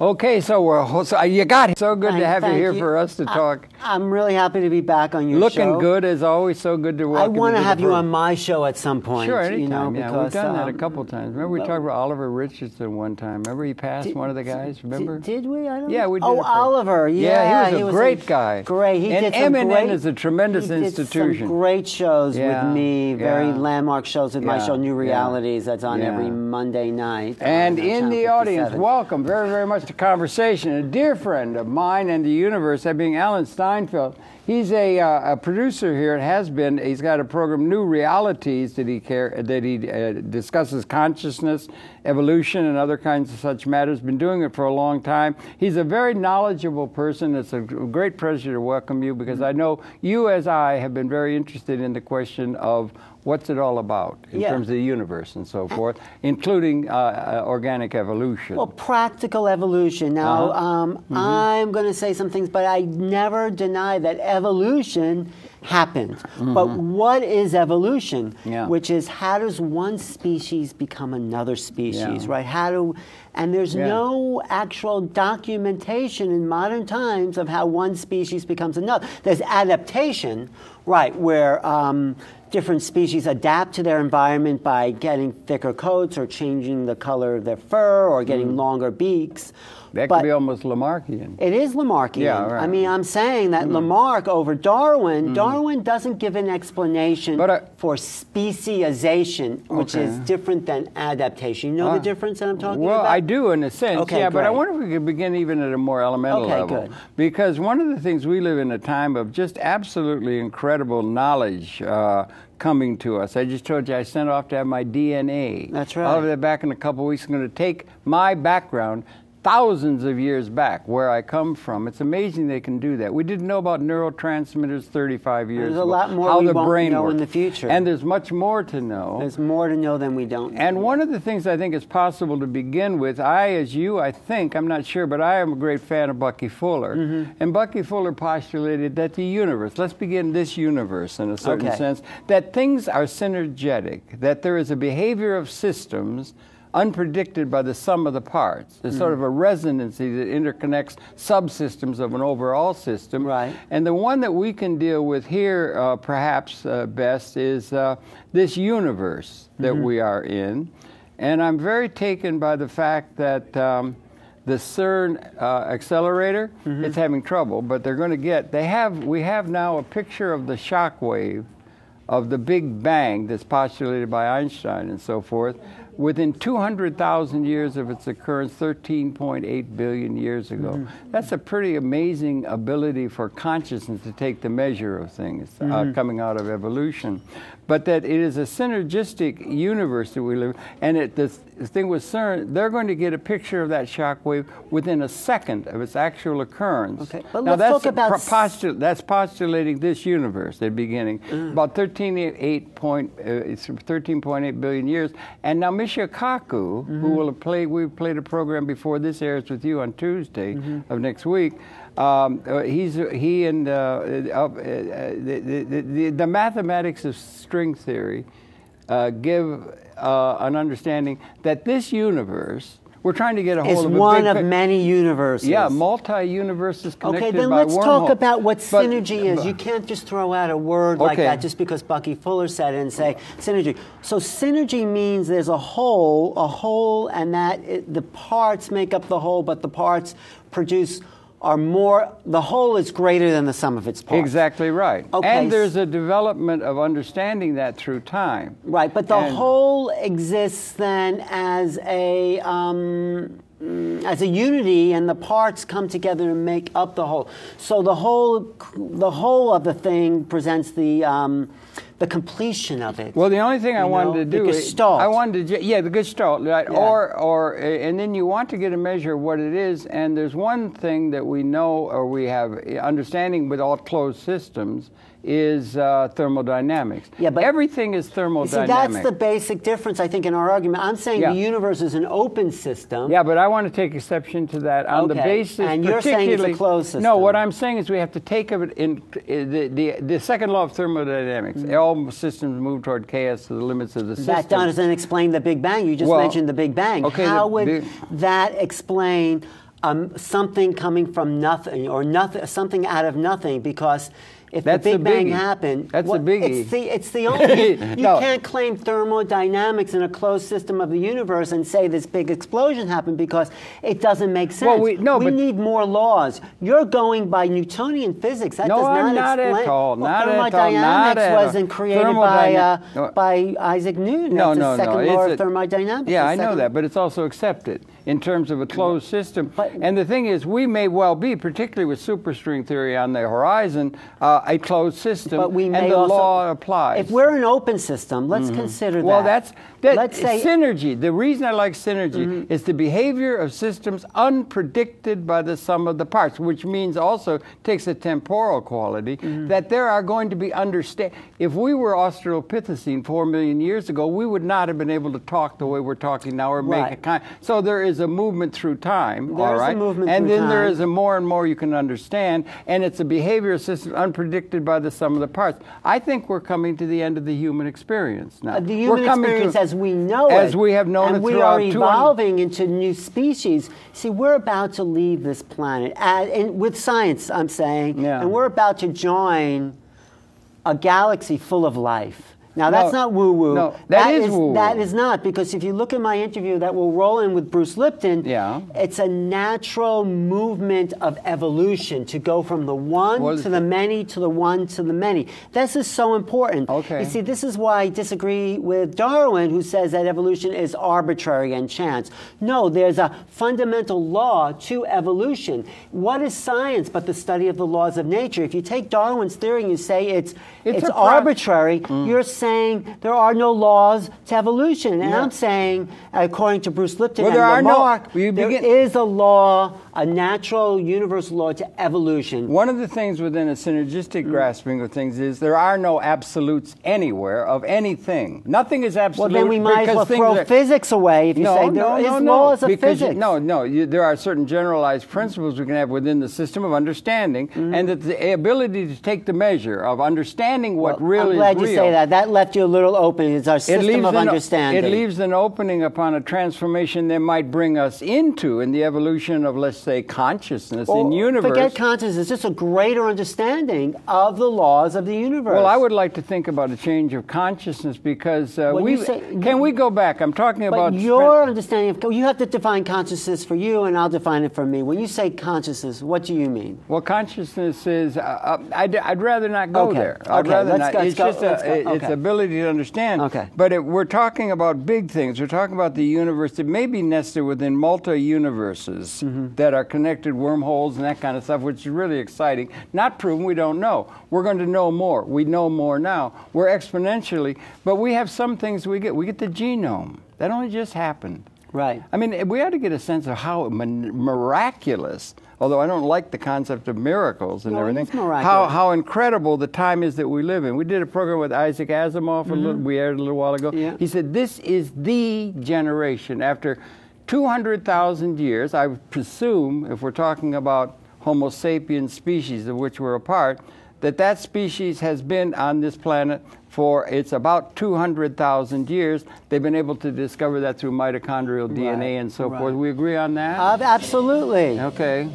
Okay, so we're so you got it. So good to have you here for us to talk. I, am really happy to be back on your Looking show. Looking good as always. So good to welcome. I want to have you on my show at some point. Sure, anytime. You know, yeah, because, we've done um, that a couple times. Remember we talked about Oliver Richardson one time. Remember he passed did, one of the guys. Remember? Did, did we? I don't. Yeah, we did. Oh, Oliver. Yeah, yeah, he was he a was great a, guy. Great. He and did MNN great, is a tremendous he did institution. Some great shows yeah, with me. Very yeah. landmark shows with my show New Realities. That's on every Monday night. And uh, in the audience, welcome very, very much to Conversation. A dear friend of mine and the universe, that being Alan Steinfeld. He's a, uh, a producer here. It has been. He's got a program, New Realities, that he care, that he uh, discusses consciousness, evolution, and other kinds of such matters. Been doing it for a long time. He's a very knowledgeable person. It's a great pleasure to welcome you because I know you, as I, have been very interested in the question of what's it all about in Yeah. terms of the universe and so forth, including uh, uh, organic evolution. Well, practical evolution. Now, Uh-huh. um, Mm-hmm. I'm going to say some things, but I never deny that evolution happened. But what is evolution? Yeah. Which is how does one species become another species, Yeah. right? How do, and there's no actual documentation in modern times of how one species becomes another. There's adaptation, right, where um, different species adapt to their environment by getting thicker coats or changing the color of their fur or getting mm. longer beaks. Mm. that but could be almost Lamarckian. it is Lamarckian. Yeah, right. Mm. I mean, I'm saying that Lamarck over Darwin, Darwin doesn't give an explanation But, uh, for speciation, which is different than adaptation. You know Ah. the difference that I'm talking well, about? Well, I do in a sense, Okay, yeah. But I wonder if we could begin even at a more elemental Okay, level, good. because one of the things we live in a time of just absolutely incredible knowledge. Uh, Coming to us. I just told you I sent off to have my DNA. That's right. I'll have that back in a couple of weeks. I'm going to take my background thousands of years back, where I come from. It's amazing they can do that. We didn't know about neurotransmitters 35 years There's a ago. lot more how we the won't brain know in the future. And there's much more to know. There's more to know than we don't. And one of the things I think is possible to begin with, I, as you, I think, I'm not sure, but I am a great fan of Bucky Fuller. Mm-hmm. And Bucky Fuller postulated that the universe, let's begin this universe in a certain Okay. sense, that things are synergetic, that there is a behavior of systems unpredicted by the sum of the parts. There's sort of a resonancy that interconnects subsystems of an overall system. Right. And the one that we can deal with here, uh, perhaps uh, best, is uh, this universe that Mm-hmm. we are in. And I'm very taken by the fact that um, the CERN uh, accelerator, Mm-hmm. it's having trouble, but they're going to get. They have. We have now a picture of the shock wave of the Big Bang that's postulated by Einstein and so forth. Within 200,000 years of its occurrence, 13.8 billion years ago. Mm-hmm. That's a pretty amazing ability for consciousness to take the measure of things uh, Mm-hmm. coming out of evolution. But that it is a synergistic universe that we live in. And it, the, thing with CERN, they're going to get a picture of that shock wave within a second of its actual occurrence. Okay, but now let's that's talk about pro- s- postu- that's postulating this universe the beginning, uh. about 13.8 point, uh, it's 13.8 billion years. And now Michio Kaku, who mm-hmm. will have played, we've played a program before this airs with you on Tuesday mm-hmm. of next week. Um, uh, he's he and uh, uh, uh, the, the, the, the mathematics of string theory uh, give uh, an understanding that this universe, we're trying to get a hold It's of one of many universes. yeah, multi-universes connected Okay, then let's talk about what But- synergy is. You can't just throw out a word like that just because Bucky Fuller said it and say synergy. So synergy means there's a whole, a whole, and that it, the parts make up the whole, but the parts produce are more. The whole is greater than the sum of its parts. Exactly right. Okay, And there's a development of understanding that through time. Right, but the And- whole exists then as a um, as a unity, and the parts come together and make up the whole. So the whole the whole of the thing presents the um, the completion of it. Well, the only thing I You wanted know, to do, is- Gestalt. I wanted to, yeah, the Gestalt, right? Yeah. Or, or, and then you want to get a measure of what it is. And there's one thing that we know or we have understanding with all closed systems is uh, thermodynamics. Yeah, but- everything is You thermodynamic. See, that's the basic difference, I think, in our argument. I'm saying Yeah. the universe is an open system. Yeah, but I want to take exception to that on the basis. and you're saying it's a closed No, what I'm saying is we have to take of it in in the, the the second law of thermodynamics. All systems move toward chaos to the limits of the system. That doesn't explain the Big Bang. You just Well, mentioned the Big Bang. okay, How the would big- that explain um, something coming from nothing or nothing, something out of nothing because if That's the the Big Bang biggie. happened, That's the what- biggie. It's the, it's the only, you No. can't claim thermodynamics in a closed system of the universe and say this big explosion happened because it doesn't make sense. Well, we- no, but- need more laws. You're going by Newtonian physics. That No, does not I'm not at explain. all. Well, Not at thermodynamics at all. wasn't created by, uh, no. by Isaac Newton. No, That's no, the second no. law It's of a- thermodynamics. Yeah, I know that, but it's also accepted in terms of a closed system. But- and the thing is, we may well be, particularly with superstring theory on the horizon, uh, a closed system, But we and the also, law applies. If we're an open system, let's mm-hmm. consider that. Well, that's that, Let's say synergy. The reason I like synergy mm-hmm. is the behavior of systems unpredicted by the sum of the parts, which means also takes a temporal quality mm-hmm. that there are going to be understand. If we were Australopithecine four million years ago, we would not have been able to talk the way we're talking now or make Right. a kind. So there is a movement through time. all There's a movement and then there time. is a more and more you can understand, and it's a behavior system unpredicted by the sum of the parts. I think we're coming to the end of the human experience now. Uh, the We're human coming to- experience as we know it, as we have known and it we throughout are 200 evolving into new species. See, we're about to leave this planet, and, and with science, I'm saying, Yeah. and we're about to join a galaxy full of life. Now that's No, not woo woo. no, that is woo-woo. That is not because if you look at my interview that will roll in with Bruce Lipton, Yeah. it's a natural movement of evolution to go from the one Well, to the many to the one to the many. This is so important. Okay. You see, this is why I disagree with Darwin, who says that evolution is arbitrary and chance. No, there's a fundamental law to evolution. What is science but the study of the laws of nature? If you take Darwin's theory and you say it's It's it's, arbitrary, you're saying there are no laws to evolution. And Yeah. I'm saying, according to Bruce Lipton Well, and there are no- Lamarck, you there is a law, a natural, universal law to evolution. One of the things within a synergistic Mm. grasping of things is there are no absolutes anywhere of anything. Nothing is absolute. Well, then we might as well throw are- physics away if you no, say there no, is no, no. of because you- physics. no, no. You, there are certain generalized principles we can have within the system of understanding, Mm-hmm. and that the ability to take the measure of understanding what Well, really I'm glad you real. say that. That left you a little open. It's our It system leaves, of an, understanding. it leaves an opening upon a transformation that might bring us into in the evolution of, let's say, consciousness Or in universe. Forget consciousness. Just a greater understanding of the laws of the universe. Well, I would like to think about a change of consciousness because uh, we say- can we go back. I'm talking But about your understanding of you have to define consciousness for you, and I'll define it for me. When you say consciousness, what do you mean? well, consciousness is. Uh, uh, I'd, I'd rather not go Okay. there. I'd Okay, rather not. go- it's just a, go. it's Okay. ability to understand. Okay. But it, we're talking about big things. We're talking about the universe that may be nested within multi-universes Mm-hmm. that are connected wormholes and that kind of stuff, which is really exciting. Not proven. We don't know. We're going to know more. We know more now. We're exponentially, but we have some things we get. We get the genome. That only just happened. Right. I mean, we ought to get a sense of how miraculous, although I don't like the concept of miracles and No, everything, how, how incredible the time is that we live in. We did a program with Isaac Asimov, a little, we aired a little while ago. Mm-hmm. Yeah. He said, This is the generation. After 200,000 years, I presume, if we're talking about Homo sapiens species of which we're a part, that that species has been on this planet for it's about 200,000 years. They've been able to discover that through mitochondrial DNA and so right. forth. We agree on that? Uh, absolutely. Okay.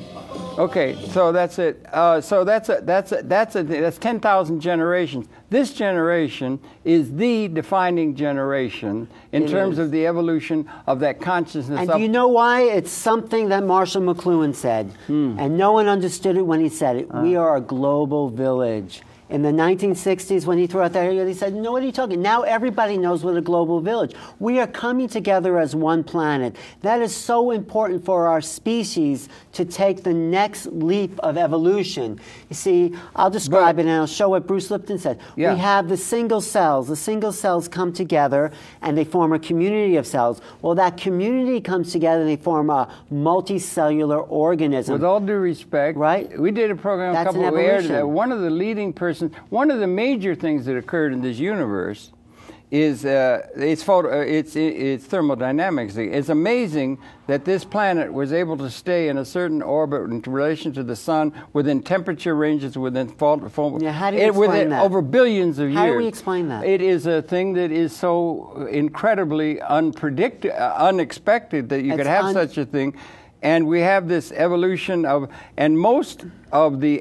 Okay, so that's it. Uh, so that's a, that's a, that's a, that's 10,000 generations. This generation is the defining generation in It terms is. of the evolution of that consciousness. And do you know why? It's something that Marshall McLuhan said, Hmm. and no one understood it when he said it. Uh. we are a global village. In the 1960s, when he threw out that idea, he said, "No, what are you talking? Now everybody knows what a global village. We are coming together as one planet. That is so important for our species to take the next leap of evolution. You see, I'll describe it and I'll show what Bruce Lipton said. Yeah. We have the single cells. The single cells come together and they form a community of cells. Well, that community comes together and they form a multicellular organism. With all due respect, Right? We did a program That's a couple of years ago. One of the leading one of the major things that occurred in this universe is uh, it's photo, uh, it's it's thermodynamics. It's amazing that this planet was able to stay in a certain orbit in relation to the sun within temperature ranges within fault. fault Yeah, how do you it, explain within, that? over billions of years. How do we explain that? It is a thing that is so incredibly unpredict- uh, unexpected that you could have un- such a thing. And we have this evolution of, and most of the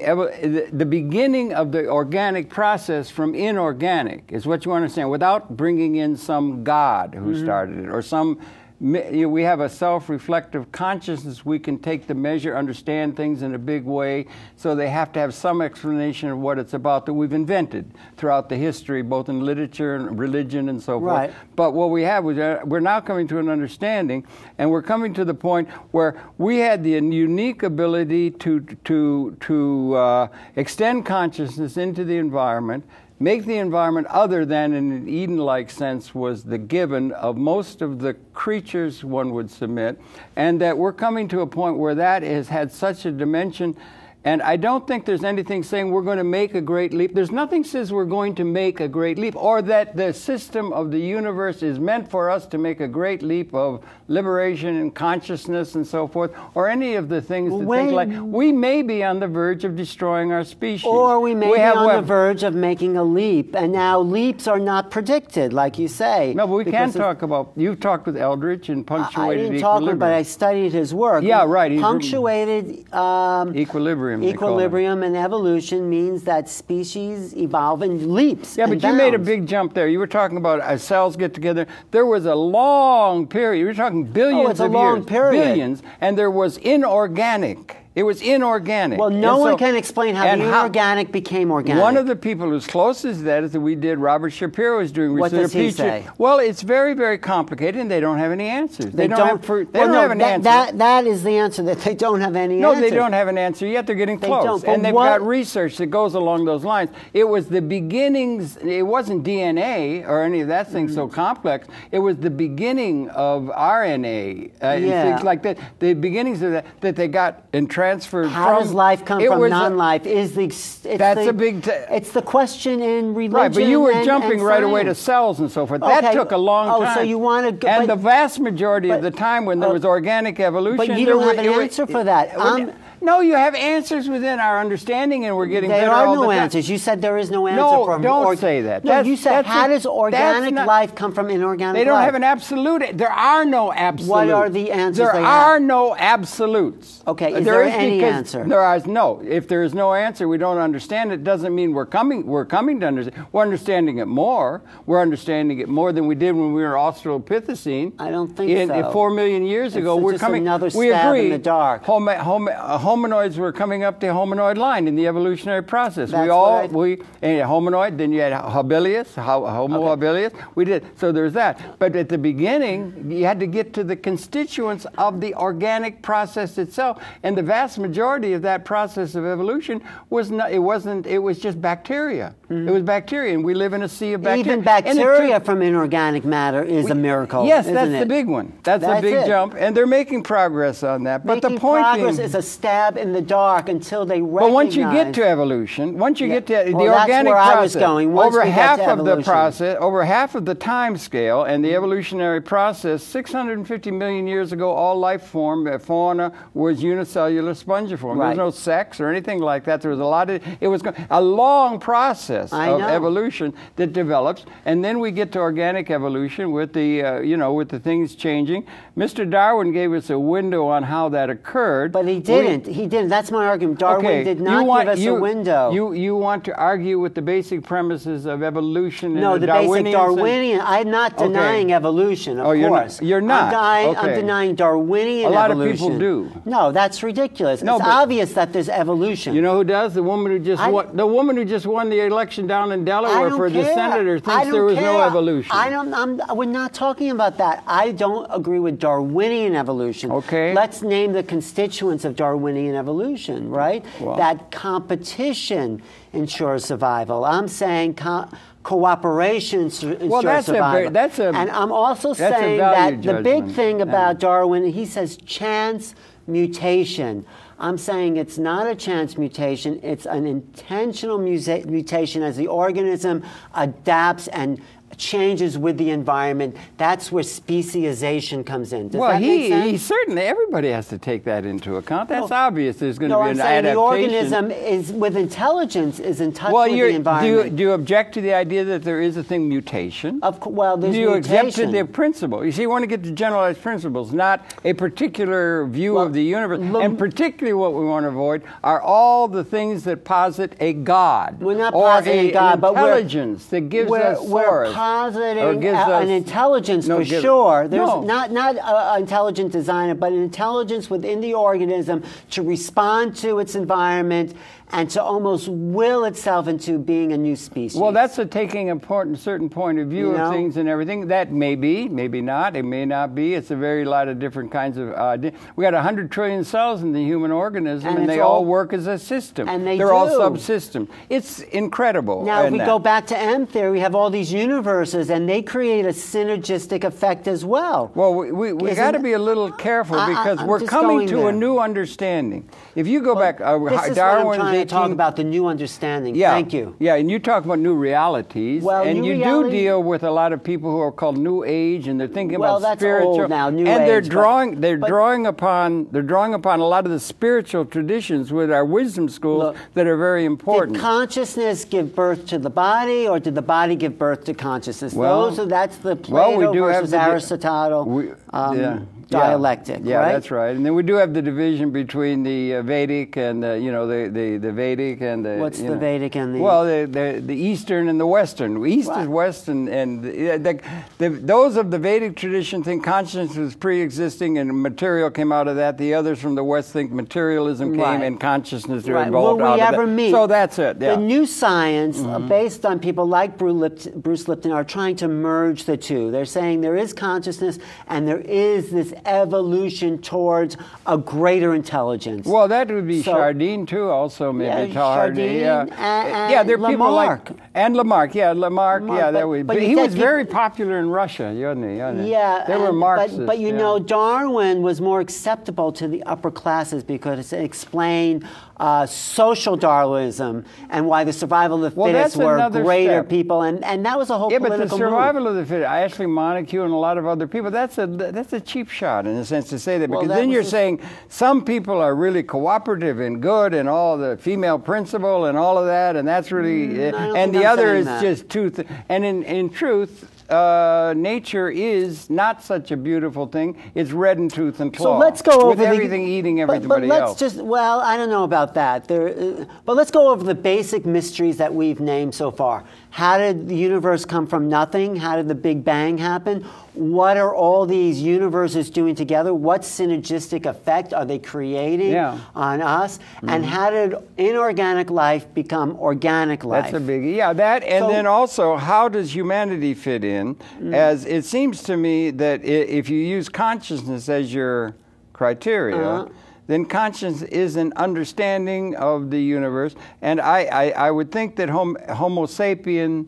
the beginning of the organic process from inorganic is what you understand, without bringing in some god who mm-hmm. started it or some me- you know, we have a self-reflective consciousness. We can take the measure, understand things in a big way. So they have to have some explanation of what it's about that we've invented throughout the history, both in literature and religion and so Right. forth. But what we have is uh, we're now coming to an understanding, and we're coming to the point where we had the unique ability to to to uh, extend consciousness into the environment. Make the environment other than in an Eden like sense was the given of most of the creatures one would submit, and that we're coming to a point where that has had such a dimension and I don't think there's anything saying we're going to make a great leap. There's nothing says we're going to make a great leap or that the system of the universe is meant for us to make a great leap of liberation and consciousness and so forth, or any of the things that When- think like we may be on the verge of destroying our species. Or we may be have on the verge of making a leap, and now leaps are not predicted, like you say. No, but we can talk about. You've talked with Eldredge and punctuated I didn't talk, equilibrium. but I studied his work. Yeah, right, Punctuated um, equilibrium. It. equilibrium and evolution means that species evolve in leaps. Yeah, but you made a big jump there. You were talking about uh, cells get together. There was a long period. You were talking billions Oh, it's a of long years, period. billions, and there was inorganic. It was inorganic. Well, no And one so- can explain how the inorganic became organic. One of the people who's closest to that is that we did. Robert Shapiro is doing research. What does he say? Well, it's very, very complicated, and they don't have any answers. They, don't, have. For, they well, don't no, have an that, answer. That, that is the answer that they don't have any No, answers. they don't have an answer yet. They're getting They close. don't, and they've what- got research that goes along those lines. It was the beginnings, it wasn't DNA or any of that thing Mm-hmm. so complex. It was the beginning of RNA uh, and things like that. The beginnings of that that they got and transferred How from. does life come from a- non-life? Is the it's That's the, a big t- it's the question in religion. Right, but you were and- jumping and right away to cells and so forth. That took a long Oh, time. so you go- and but- the vast majority of the time when there uh, was organic evolution, but you don't have an answer for that. I'm- no, you have answers within our understanding, and we're getting There better are all no the answers. You said there is no answer No, from don't org- say that. No, That's- you said how a- does organic not- life come from inorganic They don't life? have an absolute. There are no absolutes. What are the answers There they are have? no absolutes. Okay, is there any because answer? There is no. If there is no answer, we don't understand it. Doesn't mean we're coming. We're coming to understand. We're understanding it more. We're understanding it more than we did when we were Australopithecine. I don't think in, so. in four million years It's ago, we're coming. another we stab in the dark. Homo, homo, hominoids were coming up the hominoid line in the evolutionary process. That's we all we and hominoid. Then you had habilis, Homo Okay. habilis. We did. So there's that. But at the beginning, you had to get to the constituents of the organic process itself, and the vast majority of that process of evolution was not. It wasn't. It was just bacteria. Mm-hmm. It was bacteria, and we live in a sea of bacteria. Even bacteria from inorganic matter is a miracle. Yes, that's it? the big one. That's, That's a big it. jump, and they're making progress on that. But Making the point progress being, is a stab in the dark until they recognize. but once you get to evolution, once you Yeah. get to Well, the that's organic where I process, was going. Once over half to of the process, over half of the time scale and the evolutionary process, 650 million years ago, all life form, uh, fauna was unicellular spongiform. Right. There was no sex or anything like that. There was a lot of it was a long process I of know. evolution that develops, and then we get to organic evolution with the uh, you know with the things changing. Mr. Darwin gave us a window on how that occurred, But he We- he didn't. That's my argument. Darwin Okay, did not want- give us you- a window. You you want to argue with the basic premises of evolution? no, and the Darwinians basic and- Darwinian. I'm not Okay. denying evolution, of Oh, you're not- course. you're not. I'm, denying, I'm denying Darwinian evolution. A lot of people do. No, that's ridiculous. No, it's obvious that there's evolution. You know who does? The woman who just I- won. The woman who just won the election down in Delaware for the senator thinks there was no evolution. I don't. I'm, we're not talking about that. I don't agree with Darwinian evolution. Okay. Let's name the constituents of Darwinian evolution. Right. That competition ensures survival. I'm saying. Co- Cooperation ensures Well, that's a very- that's a- and I'm also saying that the big judgment. thing Yeah. about Darwin, he says chance mutation. I'm saying it's not a chance mutation, it's an intentional musa- mutation as the organism adapts and changes with the environment. That's where speciation comes in. Does well, that he, he certainly everybody has to take that into account. That's No. obvious. There's going to no, be I'm an saying the organism is with intelligence is in touch well, with you're, the do environment. you, do you object to the idea that there is a thing mutation? of well, there's do you accept the principle? You see, you want to get to generalized principles, not a particular view Well, of the universe. and particularly what we want to avoid are all the things that posit a God. We're not or positing a, God, but intelligence that gives us source. Positing a- us- an intelligence No, for sure. There's no. not not an intelligent designer, but an intelligence within the organism to respond to its environment and to almost will itself into being a new species. Well, that's a taking a important, certain point of view You of things and everything. That may be, maybe not. It may not be. It's a very lot of different kinds of. Uh, di- we got hundred trillion cells in the human organism, And and, they all, all- work as a system. and they are all subsystems. It's incredible. Now, if we that. go back to M theory, we have all these universes, and they create a synergistic effect as well. Well, we, we, we got to be a little careful I- I- because I'm we're coming to there. a new understanding. If you go back, uh, Darwin's trying to talk about, the new understanding. Yeah. Thank you. Yeah, and you talk about new realities, Well, and you reality- do deal with a lot of people who are called New Age, and they're thinking Well, about that's spiritual. old now, New and they're Age, but- drawing, they're but- drawing upon, they're drawing upon a lot of the spiritual traditions with our wisdom schools Look, that are very important. Did consciousness give birth to the body, or did the body give birth to consciousness? Well- Those are that's the Plato well, we do have versus the di- Aristotle We- um, yeah. Dialectic, Yeah, right? that's right. And then we do have the division between the uh, Vedic and the, you know the, the, the Vedic and the. What's the know- Vedic and the- Well, the, the the Eastern and the Western. East Right. is West, and and the, the, those of the Vedic tradition think consciousness was pre-existing and material came out of that. The others from the West think materialism came Right. and consciousness Right. evolved Will out we of ever that. meet? So that's it. Yeah. The new science, uh, based on people like Bruce Lipton, are trying to merge the two. They're saying there is consciousness and there is this evolution towards a greater intelligence. Well, that would be So- Chardin too. Also, maybe Yeah, Chardin. Yeah, and- yeah. There are and people like and Lamarck. Yeah, Lamarck. Lamarck, yeah, that but- was. but But he was you- very popular in Russia, wasn't he? wasn't he? Yeah, they were Marxists. But, but you yeah. know, Darwin was more acceptable to the upper classes because it explained uh, social Darwinism and why the survival of the Well, fittest were greater step. people, and, and that was a whole Yeah, but the political move. survival of the fittest, Ashley Montagu and a lot of other people, that's a that's a cheap shot in a sense to say that Well, because that then you're the- saying some people are really cooperative and good and all the female principle and all of that, and that's really Mm, don't and the I'm other is that. just two. Th- and in in truth. Uh, nature is not such a beautiful thing. It's red in tooth and claw. So let's go over with the- everything eating but- everybody but, let's else. just well, I don't know about that. There, uh, but let's go over the basic mysteries that we've named so far. How did the universe come from nothing? How did the Big Bang happen? What are all these universes doing together? What synergistic effect are they creating Yeah. Mm-hmm. on us? And how did inorganic life become organic life? That's a big yeah. That and So- then also how does humanity fit in? Mm. As it seems to me that if you use consciousness as your criteria. Uh-huh. Then conscience is an understanding of the universe, and I, I, I would think that hom- Homo sapien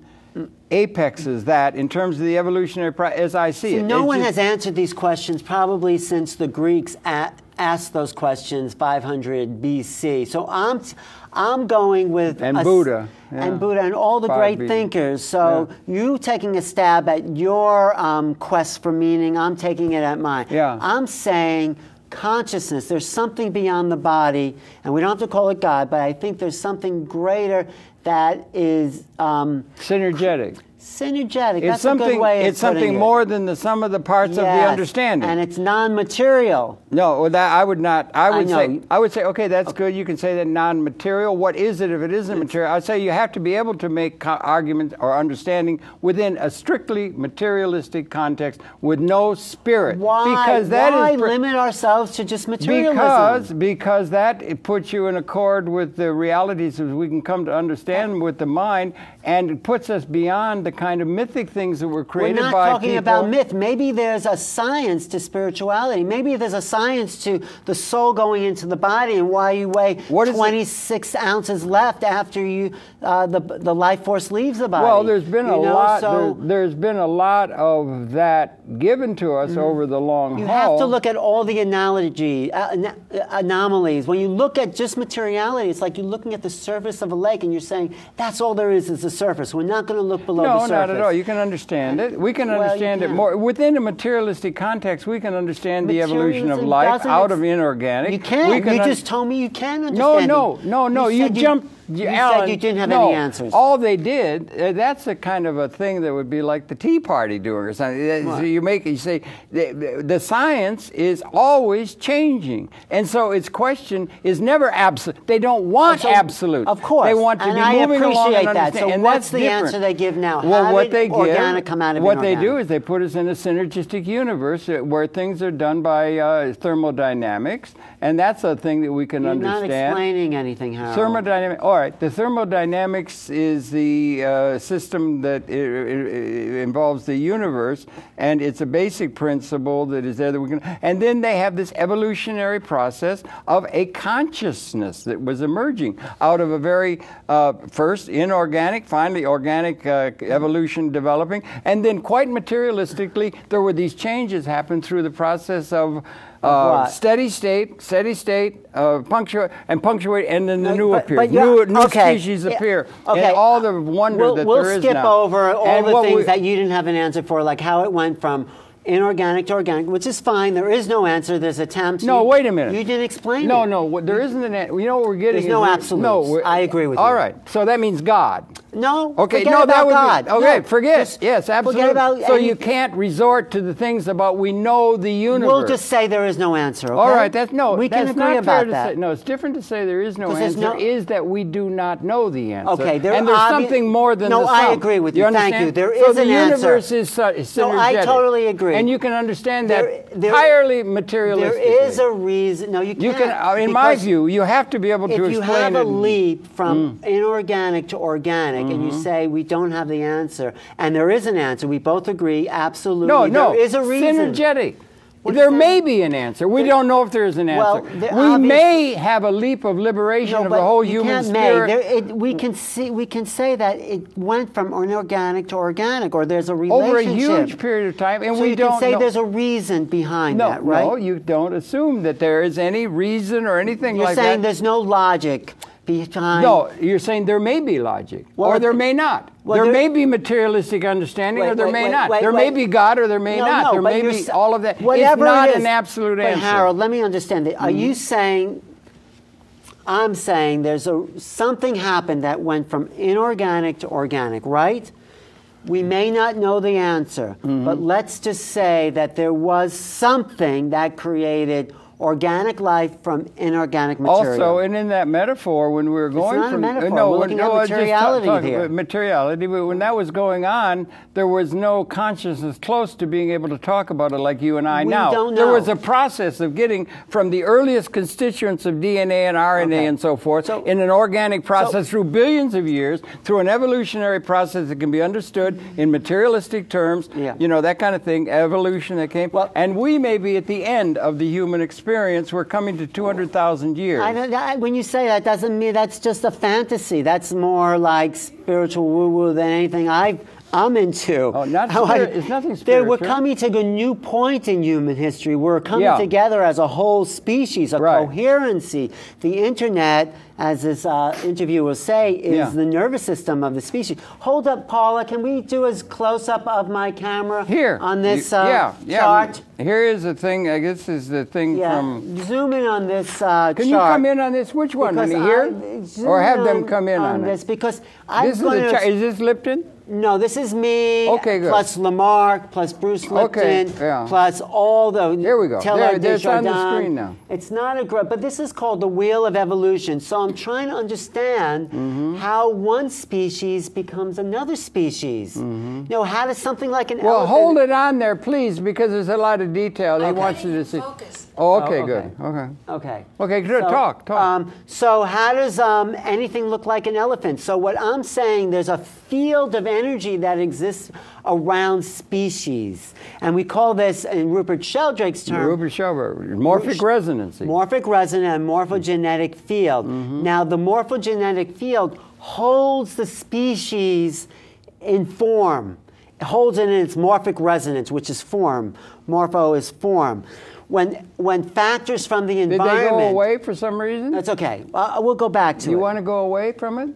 apexes that in terms of the evolutionary pro- as I see See, it. no It's one has answered these questions probably since the Greeks asked those questions 500 BC. So I'm, I'm going with And a Buddha, yeah. and Buddha and all the Five great BC. thinkers. So you taking a stab at your um, quest for meaning, I'm taking it at mine. Yeah. I'm saying consciousness. There's something beyond the body, and we don't have to call it God, but I think there's something greater that is um, synergetic. Synergetic. It's That's a something. good way it's something it. more than the sum of the parts of the understanding. And it's non-material. No, well, that I would not. I would know. say. I would say, okay, that's good. You can say that non-material. What is it if it isn't material? I'd say you have to be able to make arguments or understanding within a strictly materialistic context with no spirit. Why? Because that is why pre- limit ourselves to just materialism? because because that it puts you in accord with the realities as we can come to understand with the mind, and it puts us beyond the kind of mythic things that were created We're created not by talking people. about myth. Maybe there's a science to spirituality. Maybe there's a science to the soul going into the body and why you weigh What is it- 26 ounces left after you uh, the the life force leaves the body. Well, there's been a know, lot. So, there, has been a lot of that given to us over the long Mm-hmm. You have to look at all the analogy uh, uh, anomalies. When you look at just materiality, it's like you're looking at the surface of a lake and you're saying that's all there is is the surface. We're not going to look below the No, surface. not at all. You can understand it. We can Well, you understand it more within a materialistic context. We can understand the evolution of life out of inorganic. You can't. Can you just told me you can understand. No, no, no, no. You, said jumped. You, you Alan, said you didn't have no, any answers. All they did, uh, that's a kind of a thing that would be like the Tea Party doing or something. Uh, So you make you say the, the- the science is always changing, and so its question is never absolute. They don't want So, absolute. Of course. they want to and be I moving along appreciate and that. So and what's the different. answer they give now? Well, How what they give, come out of what they do is they put us in a synergistic universe uh, where things are done by uh, thermodynamics, and that's a thing that we can You're not understand. explaining anything, Harold. Thermodynamic. All right. The thermodynamics is the uh, system that i- i- i- involves the universe, and it's a basic principle that is there that we can. And then they have this evolutionary process of a consciousness that was emerging out of a very uh, first inorganic, finally organic uh, evolution developing, and then quite materialistically, there were these changes happen through the process of. Uh, steady state, steady state, uh, punctuate, and punctuate, and then the new but- appear. but new new okay, species yeah, appear. Okay. And all the wonder we'll, that we'll there is skip over all And the things we- that you didn't have an answer for, like how it went from inorganic to organic, which is fine. There is no answer. There's attempts. No, You- wait a minute. You didn't explain No, it. no, what- there isn't an. You know what we're getting? There's no we're- No, I agree with All you. right, so that means God. No. Okay, no, that would God. be okay. No, forget, yes, absolutely. Forget about so you can't resort to the things about we know the universe. We'll just say there is no answer. Okay? All right, that's no. We that's can agree not about that. Say, no, it's different to say there is no answer. no- is that we do not know the answer. Okay, there and there's obvi- something more than No, the I agree with you. Thank understand? you. There so is the an answer. universe is, su- is No, I totally agree. And you can understand that There- there- entirely There materialistically. is a reason. No, you can't. You can, uh, in my view, you have to be able to explain it. if you have a. Mm. leap from inorganic to organic and Mm-hmm. you say we don't have the answer and there is an answer we both agree absolutely no, no, there is a reason synergetic. There may be an answer. We There- don't know if there is an answer. Well, there we may have a leap of liberation no, of the whole human spirit. There, it, we can see we can say that it went from inorganic to organic or there's a relationship over a huge period of time, and so we you don't can say know. there's a reason behind no, that right no, you don't assume that there is any reason or anything you're like that. You're saying there's no logic behind No, you're saying there may be logic, Well, or there may not. well, there, there- may be materialistic understanding, Wait, or there wait, may wait, not. there may be God, or there may No, not. no, there may be all of that. Whatever it's not it is. an absolute but answer. Harold, let me understand it. Are Mm-hmm. you saying? I'm saying there's a something happened that went from inorganic to organic, right? We may not know the answer, Mm-hmm. but let's just say that there was something that created organic life from inorganic material. Also, and in that metaphor, when we were going not a from uh, metaphor. no, We're when- no, I was just materiality talking here. about Materiality, but when that was going on, there was no consciousness close to being able to talk about it like you and I We now. don't know. There was a process of getting from the earliest constituents of DNA and RNA Okay. and so forth So- in an organic process through billions of years, through an evolutionary process that can be understood in materialistic terms. Yeah. You know that kind of thing, evolution that came. Well- and we may be at the end of the human experience. We're coming to 200,000 years. I I, when you say that, doesn't mean that's just a fantasy. That's more like spiritual woo-woo than anything I've, I'm into. Oh, not spirit- it's nothing There- We're coming to a new point in human history. We're coming Yeah. together as a whole species, a Right. coherency. The internet, as this uh, interview will say, is Yeah. the nervous system of the species. Hold up, Paula. Can we do a close-up of my camera Here on this You- uh, yeah, yeah. chart? Here is the thing. I guess is the thing Yeah. from. Zoom in on this uh, Can you come in on this? Which one? Because honey? here, or have them come in on, this it? because I'm This is the chart. Is this Lipton? no, this is me. Okay, good. Plus Lamarck, plus Bruce Lipton, Okay, yeah. plus all the. Here we go. There- there's on the screen now. It's not a great, but this is called the wheel of evolution. So I'm trying to understand Mm-hmm. how one species becomes another species. You know, how does something like an. Well, elephant? hold it on there, please, because there's a lot of detail. He wants you to see. Focus. Oh, okay, Oh, good. okay. Okay. Okay. Okay, good. Talk, talk. Um, so, how does um, anything look like an elephant? So, what I'm saying, there's a field of energy that exists around species, and we call this, in Rupert Sheldrake's term, Rupert Sheldrake, morphic resonance. morphic resonance and morphogenetic field. Mm-hmm. Now, the morphogenetic field holds the species in form. It holds it in its morphic resonance, which is form. Morpho is form. When, when factors from the Did environment. they go away for some reason? That's okay. Uh, we'll go back to you it. want to go away from it?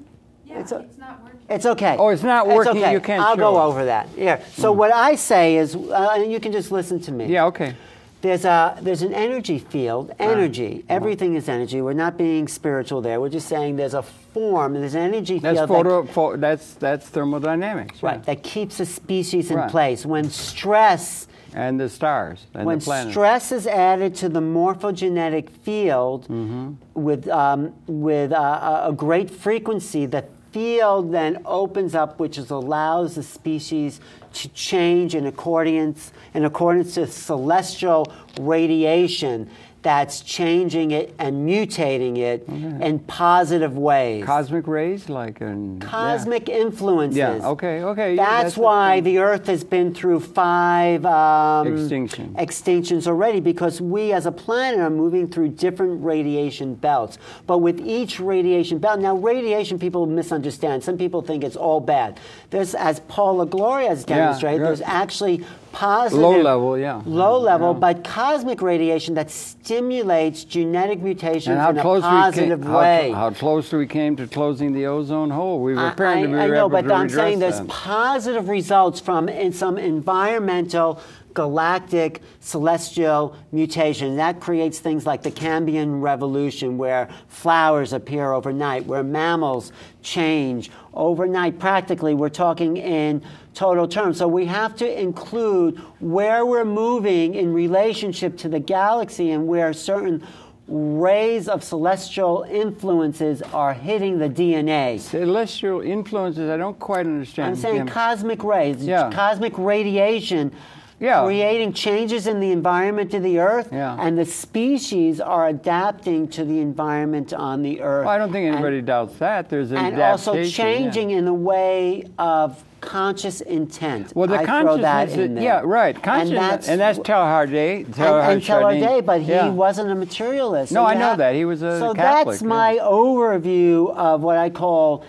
Yeah, It's it's, not working. It's okay. Oh, it's not working, okay. you can't I'll show go it. over that. Yeah. So what I say is, uh, and you can just listen to me. Yeah, okay. There's a there's an energy field. Energy. Everything is energy. We're not being spiritual there. We're just saying there's a form. There's an energy That's field. photo, pho- that's that's thermodynamics. that, right. yeah. That keeps a species in Right. place. When stress And the stars and when the planets. stress is added to the morphogenetic field Mm-hmm. with, um, with uh, a a great frequency, the field then opens up, which is, allows the species to change in accordance, in accordance to celestial radiation that's changing it and mutating it in positive ways. Cosmic rays, like yeah. Cosmic influences. Yeah, okay, okay, yeah, That's, that's the why the Earth has been through five um, Extinction. extinctions already because we as a planet are moving through different radiation belts. But with each radiation belt, now radiation people misunderstand. Some people think it's all bad. There's, as Paula Gloria has Yeah, demonstrated, yeah. there's actually positive. Low level, yeah. Low level, Yeah. but cosmic radiation that stimulates genetic mutations And how in a close positive we came, way. How, how close we came to closing the ozone hole. We were I- apparently we I, I know, but I'm saying there's that. positive results from in some environmental galactic celestial mutation. That creates things like the Cambrian revolution where flowers appear overnight, where mammals change overnight. Practically, we're talking in total terms. So we have to include where we're moving in relationship to the galaxy and where certain rays of celestial influences are hitting the DNA. Celestial influences, I don't quite understand. I'm saying cosmic rays, Yeah. cosmic radiation, Yeah. creating changes in the environment of the Earth, Yeah. and the species are adapting to the environment on the Earth. Well, I don't think And- anybody doubts that. There's an And, also adaptation, yeah. changing in the way of conscious intent. Well, the I throw that consciousness, in there. yeah, right. Consciousness, and that's, Teilhard and, and Teilhard Day, but he yeah. wasn't a materialist. No, I you know that. He was a So Catholic, that's yeah. my overview of what I call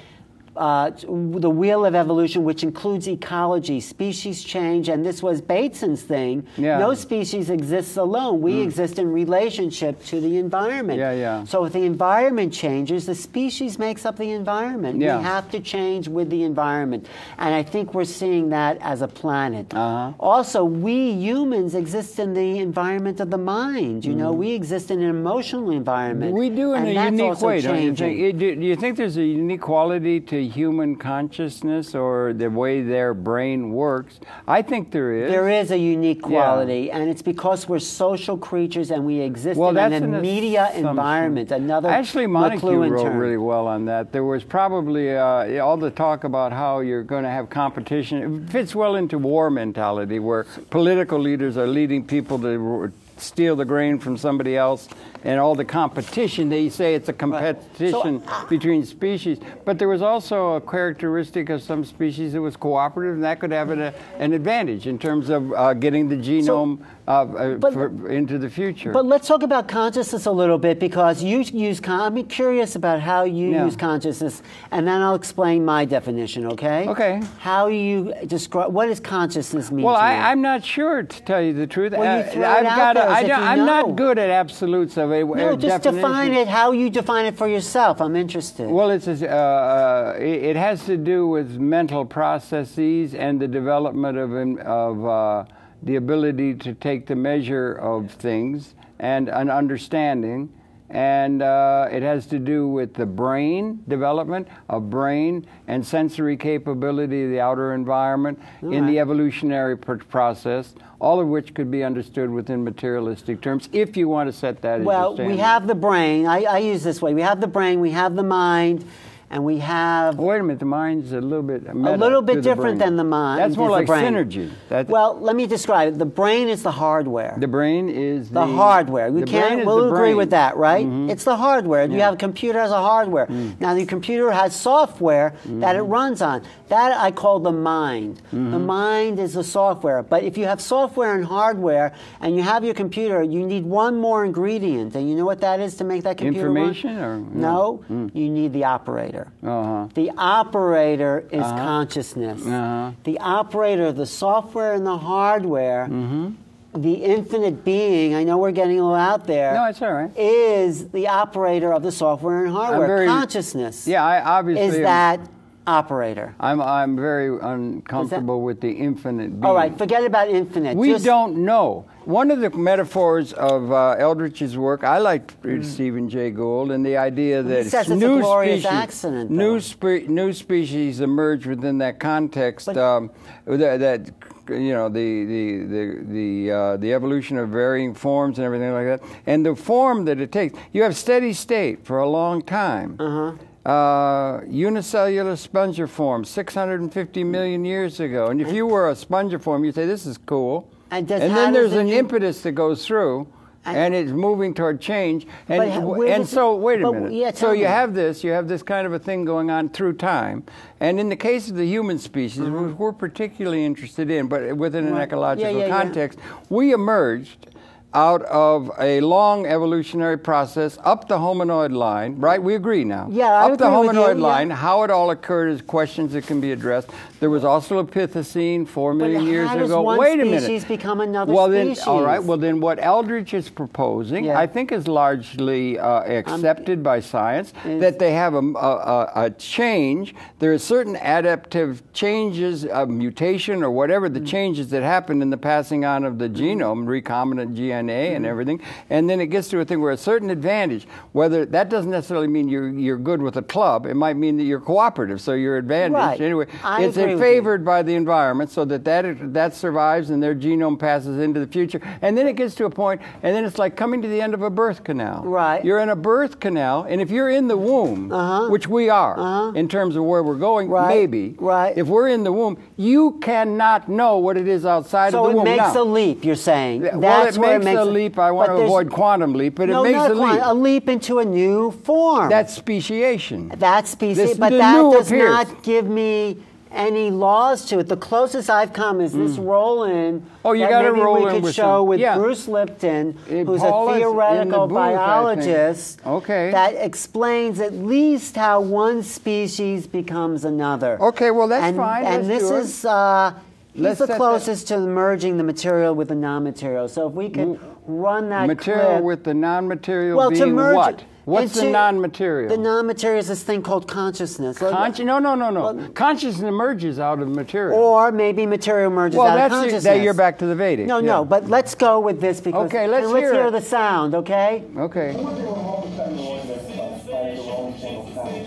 uh, the wheel of evolution, which includes ecology, species change, and this was Bateson's thing. Yeah. No species exists alone. We exist in relationship to the environment. Yeah, yeah. So if the environment changes, the species makes up the environment. Yeah. We have to change with the environment, and I think we're seeing that as a planet. Uh-huh. Also, we humans exist in the environment of the mind. You know, we exist in an emotional environment. Mm. We do in and a unique way, don't you think? Do you think there's a unique quality to human consciousness or the way their brain works? I think there is. There is a unique Yeah. quality, and it's because we're social creatures and we exist Well, in that's an media assumption. environment. Another Actually, Montagu wrote term. really well on that. There was probably uh, all the talk about how you're going to have competition. It fits well into war mentality, where political leaders are leading people to steal the grain from somebody else, and all the competition. They say it's a competition between species, but there was also a characteristic of some species that was cooperative, and that could have an, an advantage in terms of uh, getting the genome uh, uh, but- for, into the future. But let's talk about consciousness a little bit because you use. I'm curious about how you Yeah. use consciousness, and then I'll explain my definition. Okay? Okay. How you describe what does consciousness mean? Well, to I? I'm not sure to tell you the truth. Well, you Uh, throw it I've out got. there as I don't- I'm know. not good at absolutes of a, no, a just definition. define it how you define it for yourself. I'm interested. Well, it's a, uh, uh, it it has to do with mental processes and the development of of uh, the ability to take the measure of things and an understanding. And uh, it has to do with the brain development of brain and sensory capability of the outer environment in the evolutionary pr- process, all of which could be understood within materialistic terms if you want to set that as Well, we have the brain. I, I use this way. We have the brain, we have the mind, and we have Wait a minute, the mind's a little bit a little bit different brain. than the mind. That's more like synergy. That, Well, let me describe it. The brain is the hardware. the brain is the, the, hardware. We the can't. We'll the agree brain. Mm-hmm. with that, right? It's the hardware. You Yeah. Mm. have a computer as a hardware. Now the computer has software that Mm-hmm. it runs on. That I call the mind. The Mm-hmm. mind is the software. But if you have software and hardware, and you have your computer, you need one more ingredient. And you know what that is to make that computer run? Information or- no? Mm. You need the operator. Operator. Uh-huh. The operator is consciousness. Uh-huh. The operator the software and the hardware, Mm-hmm. the infinite being, I know we're getting a little out there. No, it's all right. Is the operator of the software and hardware. very- Consciousness Yeah, I obviously is am- that operator. I'm I'm very uncomfortable with the infinite being. All right, forget about infinite. We Just- don't know. One of the metaphors of uh, Eldredge's work, I like Stephen Jay Gould, and the idea that Mm. it's new species, accident, new, spe- new species emerge within that context. um, that, that you know the the the the, uh, the evolution of varying forms and everything like that, and the form that it takes. You have steady state for a long time. Uh-huh. Uh, unicellular spongiform, 650 million years ago. And if you were a spongiform, you'd say, this is cool. And does- and then there's an impetus that goes through, And- and, it's moving toward change. And, But ha- where and so, it- wait a minute. yeah, so you me. have this, you have this kind of a thing going on through time. And in the case of the human species, which we're particularly interested in, but within an Mm-hmm. Ecological yeah, yeah. context, we emerged out of a long evolutionary process up the hominoid line, right? We agree now. Yeah, I up the with you, hominoid yeah. line, how it all occurred is questions that can be addressed. There was also a Epithecene four million years ago. Wait a minute. species become another well, then, all right. Well, then, what Eldredge is proposing, Yeah. I think, is largely uh, accepted by science. That they have a, a, a- a change. There are certain adaptive changes, of mutation, or whatever Mm. the changes that happen in the passing on of the genome, recombinant DNA, Mm. and everything. And then it gets to a thing where a certain advantage, whether that doesn't necessarily mean you're you're good with a club, it might mean that you're cooperative, so you're advantaged. Right. Anyway, I it's agree favored by the environment so that, that that survives and their genome passes into the future. And then it gets to a point, and then it's like coming to the end of a birth canal. Right. You're in a birth canal, and if you're in the womb, which we are in terms of where we're going, Uh-huh. Right. maybe. Right. If we're in the womb, you cannot know what it is outside So of the womb. So it makes now. a leap, you're saying. well, That's it where makes a leap. I want to avoid quantum leap, but no, it makes a leap. a leap into a new form. That's speciation. that species, This- but that does appears. not give me any laws to it. The closest I've come is this roll in. Oh, you maybe roll we could with show some- with yeah. Bruce Lipton, Eh, who's a the theoretical booth, biologist. Okay. That explains at least how one species becomes another. Okay, well, that's and, fine. And Let's this is. Uh, he's Let's the closest to merging the material with the non-material. So if we could run that Material clip, with the non-material well, being to merge what? It What's the non-material? The non-material is this thing called consciousness. Let- Consci- no, no, no, no. Well- Consciousness emerges out of material. Or maybe material emerges well, out that's of your, consciousness. that you're back to the Vedic. No, yeah. no, but let's go with this because Okay, let's and let's hear hear the sound, okay? Okay.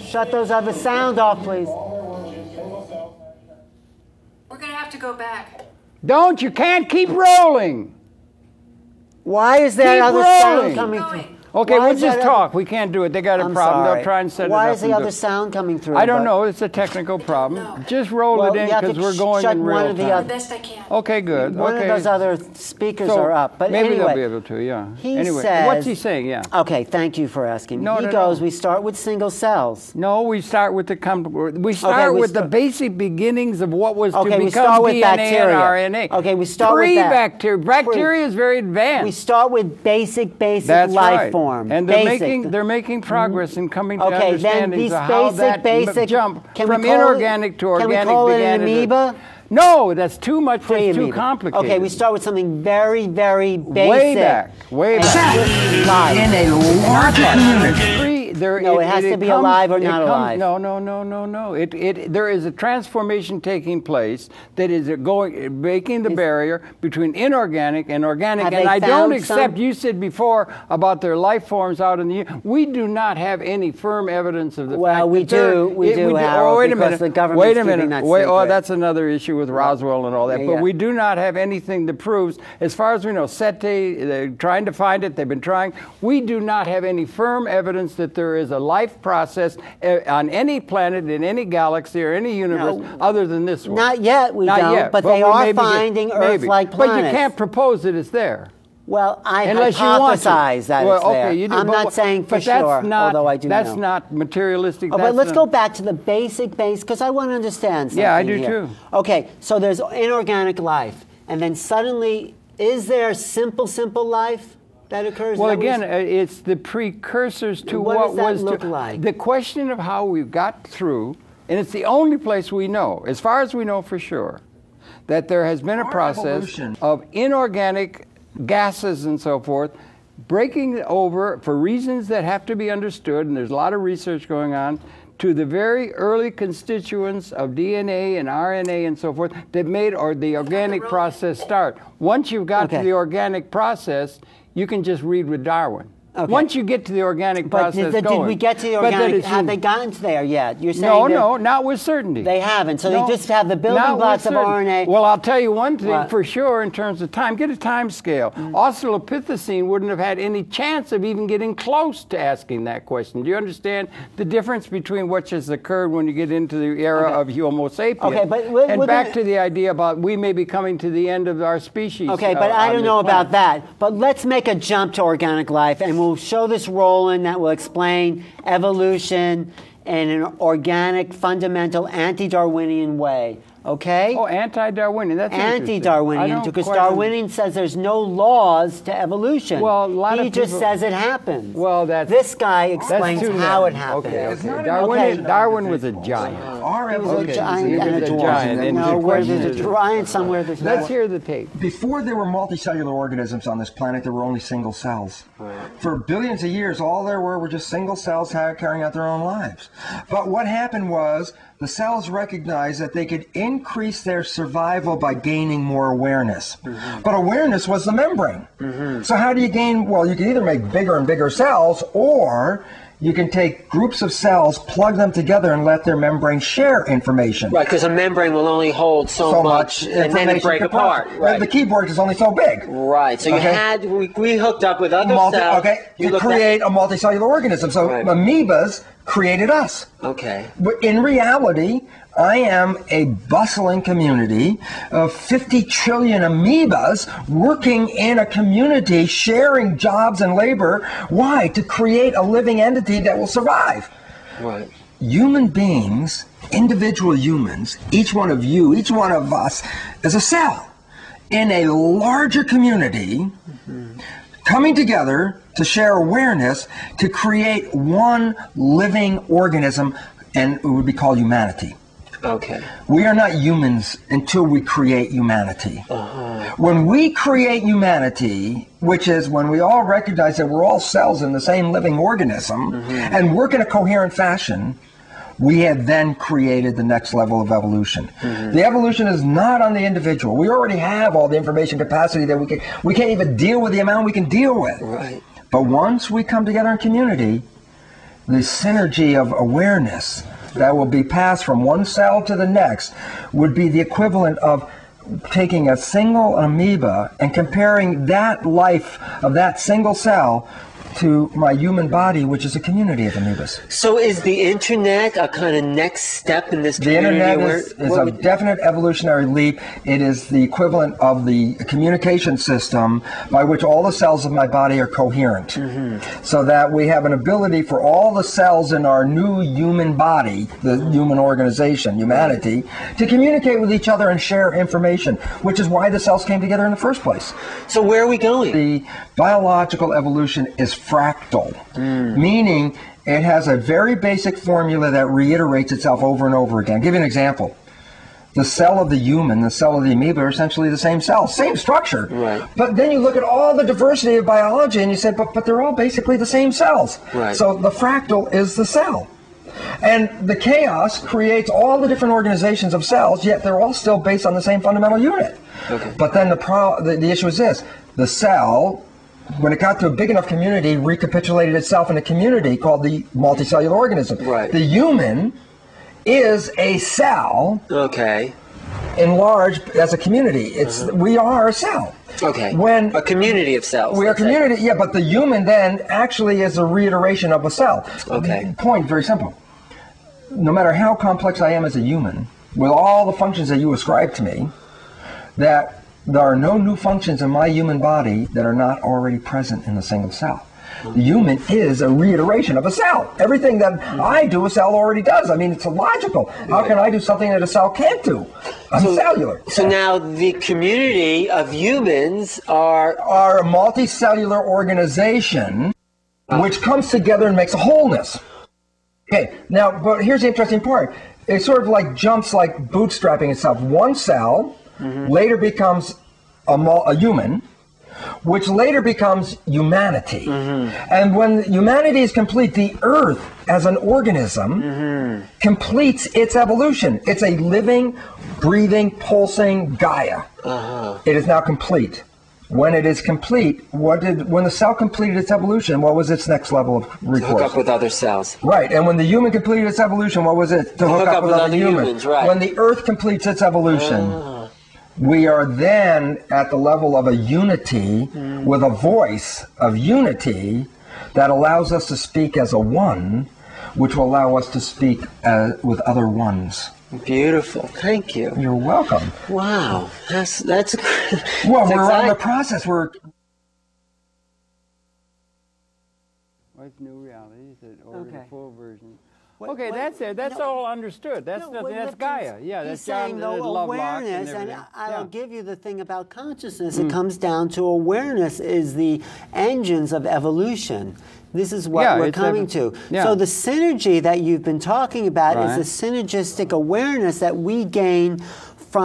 Shut those other sound off, please. We're gonna have to go back. Don't you can't keep rolling. Why is that Keep other rolling. sound coming Going. through? Okay, Why we'll is just that talk. We can't do it. They got a I'm problem. sorry. They'll try and set Why it up. Why is the and do other it. sound coming through? I don't but- know. It's a technical problem. No. Just roll Well, it in you have to because we're sh- going shut in one real of the time. The other- best I can. Okay, good. One okay. of those other speakers So, are up, but maybe anyway, they'll be able to. Yeah. He anyway, says, what's he saying? Yeah. Okay, thank you for asking. No, he no, goes. no. We start with single cells. No, we start with the com- we start we with the start- basic beginnings of what was Okay, to we become start with DNA bacteria. and RNA. Okay, we start with that. Pre-bacteria. Bacteria is very advanced. We start with basic, basic That's life right. Form. And they're basic. making they're making progress in coming to Okay, then understandings these how basic, that basic jump can from call it- inorganic to can we organic call it an amoeba? No, that's too much. Pre It's too complicated. Okay, we start with something very, very basic. Way back, way back. in a large community. Pre- there- No, it has to be alive or not comes- alive. No, no, no, no, no. It, it, there is a transformation taking place that is going, breaking the barrier between inorganic and organic. And I don't accept. some- You said before about their life forms out in the. We do not have any firm evidence of the Well, fact we that there- do- we it- do, Oh, Harold, wait a minute. the government's wait a minute. that wait, oh, that's another issue with Roswell and all that. Yeah, but yeah. we do not have anything that proves, as far as we know, SETI, they're trying to find it, they've been trying. We do not have any firm evidence that there is a life process uh, on any planet, in any galaxy, or any universe No. other than this one. Not yet, we Not don't, yet, but they are finding. Earth-like planets. But you can't propose that it's there. Well, I Unless you want to. hypothesize that well, it's there. Do, I'm but not saying for but that's sure, not, although I do That's know. not materialistic. Oh, but let's not- go back to the basic base because I want to understand something. Yeah, I do here. too. Okay, so there's inorganic life, and then suddenly, is there simple, simple life? That occurs? Well, That again, uh, it's the precursors to What what, does that was look to, like? the question of how we got through, and it's the only place we know, as far as we know for sure, that there has been a Our process evolution. of inorganic gases and so forth breaking over for reasons that have to be understood, and there's a lot of research going on. To the very early constituents of DNA and RNA and so forth that made or the organic process start. Once you've got Okay. to the organic process, you can just read with Darwin. Okay. Once you get to the organic but process, did, did going. we get to the organic? Have they gotten to there yet? You're saying no, no, not with certainty. They haven't. So they just have the building blocks of. RNA. Well, I'll tell you one thing What? for sure in terms of time. Get a time scale. Mm. Australopithecine wouldn't have had any chance of even getting close to asking that question. Do you understand the difference between what has occurred when you get into the era Okay. of Homo sapiens? Okay, but with- and with back to the idea about we may be coming to the end of our species. Okay, uh, but I don't know planet. about that. But let's make a jump to organic life, and we'll show this roll in that will explain evolution in an organic, fundamental, anti-Darwinian way. Okay? Oh, anti-Darwinian. That's interesting. anti-Darwinian because Darwinian says there's no laws to evolution. Well, a lot he of just says it happens. Well, that's this guy explains how narrow. it happened. Okay, okay. Darwin, evolution of Darwin was a individuals. giant. Our He was a evolution is giant and a a dwarf. giant, and no, the where there's a giant somewhere. There's Let's hear the tape. Before there were multicellular organisms on this planet, there were only single cells. For billions of years, all there were were just single cells carrying out their own lives. But what happened was the cells recognized that they could increase their survival by gaining more awareness. Mm-hmm. But awareness was the membrane. Mm-hmm. So how do you gain? Well, you can either make bigger and bigger cells, or you can take groups of cells, plug them together, and let their membrane share information Right, because a membrane will only hold so, so much, much, and then it break apart. Right. The keyboard is only so big. Right. So you Okay. had we, we hooked up with other Multi- cells. okay, You to looked at- create a multicellular organism. So Right. amoebas created us. okay. But in reality, I am a bustling community of 50 trillion amoebas working in a community, sharing jobs and labor. Why? To create a living entity that will survive. Right. Human beings, individual humans, each one of you, each one of us, is a cell in a larger community coming together to share awareness to create one living organism, and it would be called humanity. Okay. We are not humans until we create humanity. Uh-huh. When we create humanity, which is when we all recognize that we're all cells in the same living organism mm-hmm. and work in a coherent fashion, we have then created the next level of evolution. Mm-hmm. The evolution is not on the individual. We already have all the information capacity that we can we can't even deal with the amount we can deal with. Right. But once we come together in community, the synergy of awareness that will be passed from one cell to the next would be the equivalent of taking a single amoeba and comparing that life of that single cell to my human body, which is a community of amoebas. So is the internet a kind of next step in this The internet where- is, a would- definite evolutionary leap. It is the equivalent of the communication system by which all the cells of my body are coherent. Mm-hmm. So that we have an ability for all the cells in our new human body, the human organization, humanity, to communicate with each other and share information, which is why the cells came together in the first place. so where are we going? The biological evolution is fractal, hmm. meaning it has a very basic formula that reiterates itself over and over again. I'll give you an example. The cell of the human, the cell of the amoeba are essentially the same cell, same structure. Right. But then you look at all the diversity of biology and you say, but, but they're all basically the same cells. Right. So the fractal is the cell. And the chaos creates all the different organizations of cells, yet they're all still based on the same fundamental unit. Okay. But then the, pro- the, the issue is this the cell, when it got to a big enough community, recapitulated itself in a community called the multicellular organism. Right. The human is a cell okay. enlarged as a community. It's we are a cell. Uh-huh. Okay. When a community of cells. we are let's say. community, yeah, but the human then actually is a reiteration of a cell. Okay. Point very simple. No matter how complex I am as a human, with all the functions that you ascribe to me, that there are no new functions in my human body that are not already present in the single cell. The human is a reiteration of a cell. Everything that I do, a cell already does. I mean, it's illogical. How can I do something that a cell can't do? I'm cellular. So now the community of humans are are a multicellular organization which comes together and makes a wholeness. Okay, now, but here's the interesting part. It sort of like jumps like bootstrapping itself. One cell Mm-hmm. later becomes a, mul- a human, which later becomes humanity. Mm-hmm. And when humanity is complete, the earth as an organism mm-hmm. completes its evolution. It's a living, breathing, pulsing Gaia. Uh-huh. It is now complete. When it is complete, what did when the cell completed its evolution, what was its next level of hook up with other cells. Right, and when the human completed its evolution, what was it? To hook, up, with other humans. right. When the Earth completes its evolution, ah. We are then at the level of a unity with a voice of unity that allows us to speak as a one, which will allow us to speak uh, with other ones. Beautiful. Thank you. You're welcome. Wow. That's that's. Well, that's we're on the process. We're What's new realities that order Okay. the full version? What- okay, what- that's it. That's no. all understood. That's No, nothing. That's Gaia. Yeah, he's that's John saying awareness, and and, everything. I- yeah. I'll give you the thing about consciousness. Mm. It comes down to awareness is the engines of evolution. This is what Yeah, we're coming to. yeah. So the synergy that you've been talking about Right. is the synergistic awareness that we gain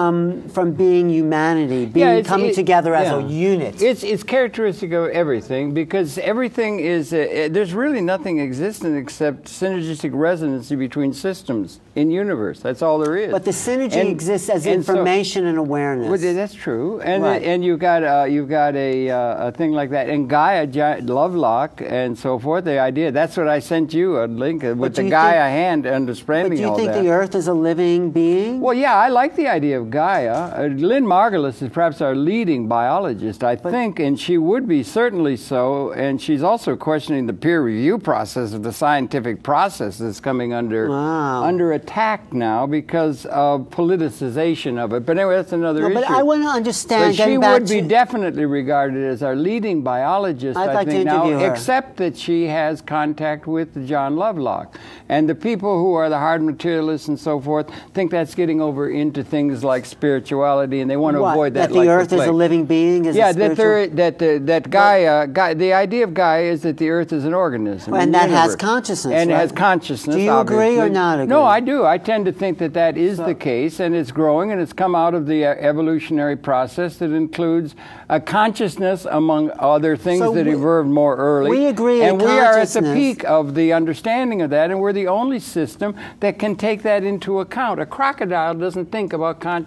from from being humanity, being it's- coming it- together as a unit. It's it's characteristic of everything because everything is uh, uh, there's really nothing existent except synergistic resonancy between systems in universe. That's all there is. but the synergy And- exists as and so- information and awareness. Well, that's true, and Right. and you've got uh, you've got a, uh, a thing like that, and Gaia, Lovelock, and so forth. The idea that's what I sent you a link with the Gaia think- hand but understanding do you think that. the Earth is a living being? Well, yeah, I like the idea of Gaia. Uh, Lynn Margulis is perhaps our leading biologist, I think, and she would be certainly so. And she's also questioning the peer review process of the scientific process that's coming under Wow. under attack now because of politicization of it. But anyway, that's another No, issue. but I want to understand. But she would be definitely regarded as our leading biologist, I'd I like to think now, interview her. except that she has contact with John Lovelock. And the people who are the hard materialists and so forth think that's getting over into things like spirituality, and they want to What, avoid that. that the like Earth is a living being. Is Yeah, a that there, that the, that Gaia, Gaia, the idea of Gaia is that the Earth is an organism, And that has consciousness, and it has consciousness. Do you agree or not agree? No, I do. I tend to think that that is the case, and it's growing, and it's come out of the uh, evolutionary process that includes a consciousness among other things So that we- evolved more early. we agree and we are at the peak of the understanding of that, and we're the only system that can take that into account. A crocodile doesn't think about consciousness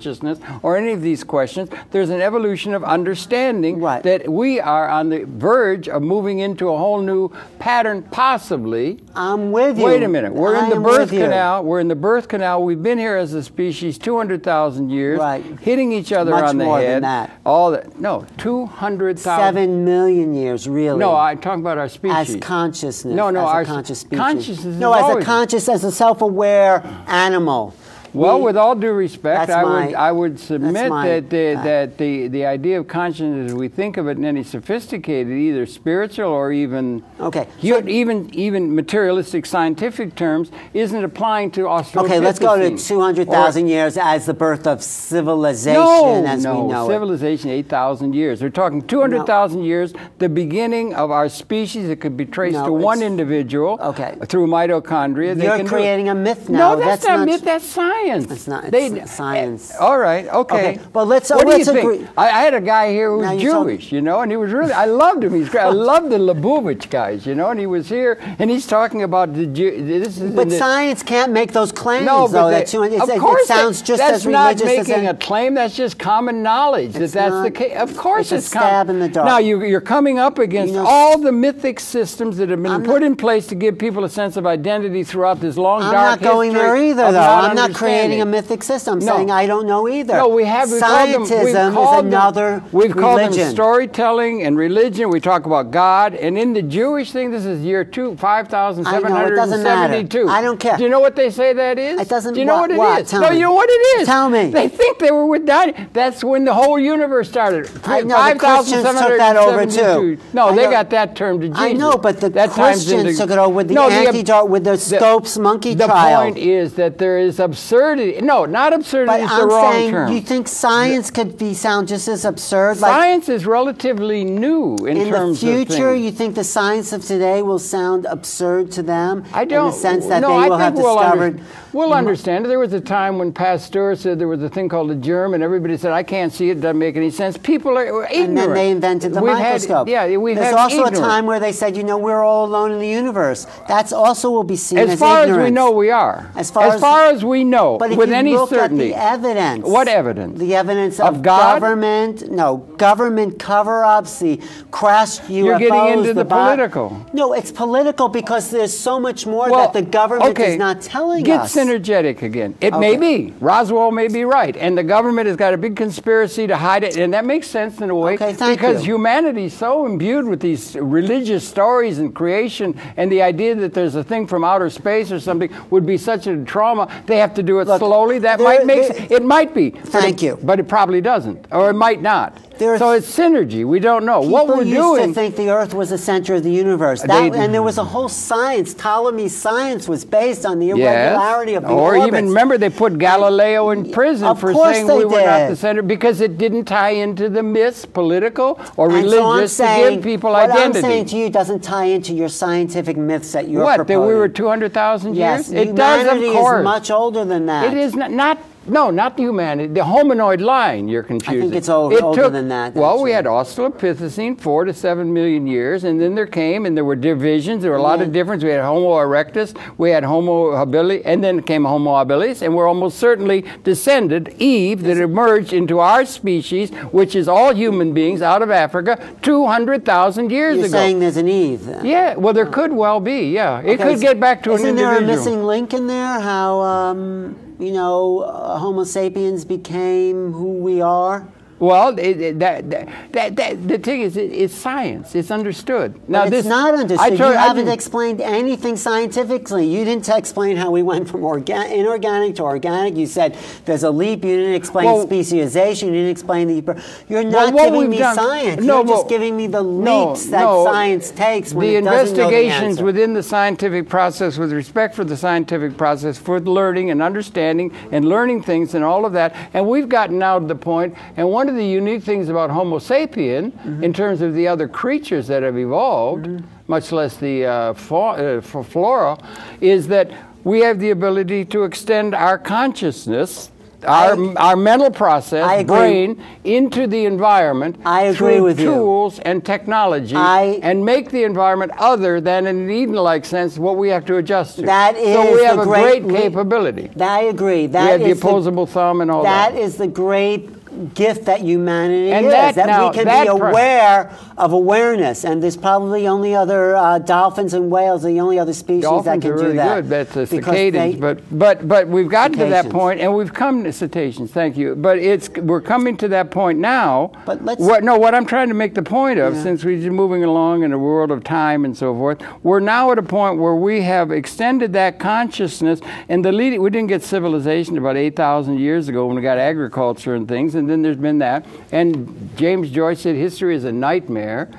or any of these questions. There's an evolution of understanding Right. that we are on the verge of moving into a whole new pattern, possibly. I'm with you. Wait a minute. We're I in the birth canal. We're in the birth canal. We've been here as a species 200,000 years, Right. hitting each other Much on the more than that. All that. No, 200,000. Seven million years, really. No, I'm talking about our species. as consciousness. No, no, as our a conscious species. consciousness. No, as a conscious, as a self-aware animal. Well, We- with all due respect, I my- would I would submit my- that the, uh, that the the idea of consciousness, as we think of it in any sophisticated, either spiritual or even Okay, you- so- even even materialistic scientific terms, isn't applying to Australopithecine. Okay, let's go to 200,000 years as the birth of civilization no, as no, we know it. civilization, 8,000 years. They're talking 200,000 years, the beginning of our species. It could be traced No, to one individual Okay. through mitochondria. They You're can creating a myth now. No, that's, That's not not- myth, that's science. It's not- They- it's science. eh, all right, okay. Okay, but let's- What let's do you agree- think? I, I had a guy here who was Jewish, you know, and he was really, I loved him. He's great. I love the Lubavitch guys, you know, and he was here, and he's talking about the Jew. This is But the, science can't make those claims, no, though. but that they, 200 of course it sounds just that's as not religious as making an- a claim. That's just common knowledge that It's that's the case. Of course, it's a com- stab in the dark. Now you, you're coming up against You know, all the mythic systems that have been I'm put not- in place to give people a sense of identity throughout this long I'm dark not going there either, though. I'm not creating creating a mythic system, No. saying I don't know either. No, we have. Them, Scientism is them- another We've called them storytelling and religion. We talk about God, and in the Jewish thing, this is year two, five thousand seven hundred seventy-two. I don't care. Do you know what they say that is? It doesn't- Do you know what- what, it is? Tell no, me. you know what it is. Tell me. They think they were with Daniel. That's when the whole universe started. I know, the Christians took that over, too. No, I they know- got that term to Jesus. I know, but the That Christians into- took it over with the No, anti-dark- with the Scopes monkey the trial. point is that there is absurdity. No, not absurdity. But is I'm the wrong saying, term. you think science could be sound just as absurd? Like Science is relatively new in, terms of. in the future, you think the science of today will sound absurd to them? I don't. In the sense that no, they I will think have we'll discovered. Under, we'll mm-hmm. understand. There was a time when Pasteur said there was a thing called a germ, and everybody said, "I can't see it. Doesn't make any sense." People are ignorant. and then they invented the We've microscope. Had, yeah, we There's also ignorant. a time where they said, you know, we're all alone in the universe. That's also will be seen as, As far ignorance. as we know, we are. As far as- as we know, But if with you any look certainty. at the evidence, What evidence? The evidence Of of, government, no, government cover-ups, the crashed UFOs. You're getting into the bo- political. No, it's political because there's so much more Well, that the government okay, is not telling get us. synergetic again. It may be. Roswell may be right. And the government has got a big conspiracy to hide it. And that makes sense in a way. Okay, because you. humanity's so imbued with these religious stories and creation and the idea that there's a thing from outer space or something would be such a trauma. They have to do it Look, slowly. That there- might make there- sense. It might be. but Thank it- you. But it probably doesn't. Or it might not. There's- so it's synergy. We don't know. What we're used doing. to think the Earth was the center of the universe, that, did. and there was a whole science. Ptolemy's science was based on the Yes. irregularity of the or orbits. even remember they put Galileo in prison Of for saying we were not the center because it didn't tie into the myths, political or And so I'm religious, to give people what identity. I'm saying to you doesn't tie into your scientific myths that you're what? That we were two hundred thousand Yes, years? It does, of course. is much older than that. It is not, not no, not the humanity. The hominoid line. You're confusing. I think it's old- older than that, Well, we had Australopithecine, four to seven million years, and then there came and there were divisions. There were a lot of Yeah. difference. We had Homo erectus, we had Homo habilis, and then came Homo habilis, and we're almost certainly descended Eve that emerged into our species, which is all human beings out of Africa, two hundred thousand years You're ago. saying there's an Eve. then. yeah, well, there could well be. Yeah, it Okay, could get back to Isn't there a missing link in there? How um, you know uh, Homo sapiens became who we are? Well, it, it, that, that, that, that, the thing is, it, it's science. It's understood. But it's not understood. told- you I haven't explained anything scientifically. You didn't explain how we went from orga- inorganic to organic. You said there's a leap. You didn't explain Well- speciation. You didn't explain the. You're not what giving me done- science. No, You're just giving me the No, leaps that no. science takes when the it know the investigations within the scientific process, with respect for the scientific process, for learning and understanding and learning things and all of that, and we've gotten now to the point. And one of the unique things about Homo sapien, Mm-hmm. in terms of the other creatures that have evolved, much less the uh, fa- uh, flora, is that we have the ability to extend our consciousness. Our, I- our mental process, brain, into the environment I agree through with you. tools and technology I- and make the environment other than in an Eden-like sense what we have to adjust to. That is so we have the a great great re- capability. I agree. we That have the opposable thumb and all that. That is the great gift that humanity And is. that now- we can that be aware of awareness, and there's probably only other uh, dolphins and whales, are the only other species that Dolphins can are do really that. good. That's the cicadans, they- but but but we've gotten to that point, and we've come to cetaceans. Thank you. But it's we're coming to that point now. But let's- What, no, what I'm trying to make the point of, Yeah. since we're moving along in a world of time and so forth, we're now at a point where we have extended that consciousness, and the leading. We didn't get civilization about eight thousand years ago when we got agriculture and things, and then there's been that. And James Joyce said history is a nightmare.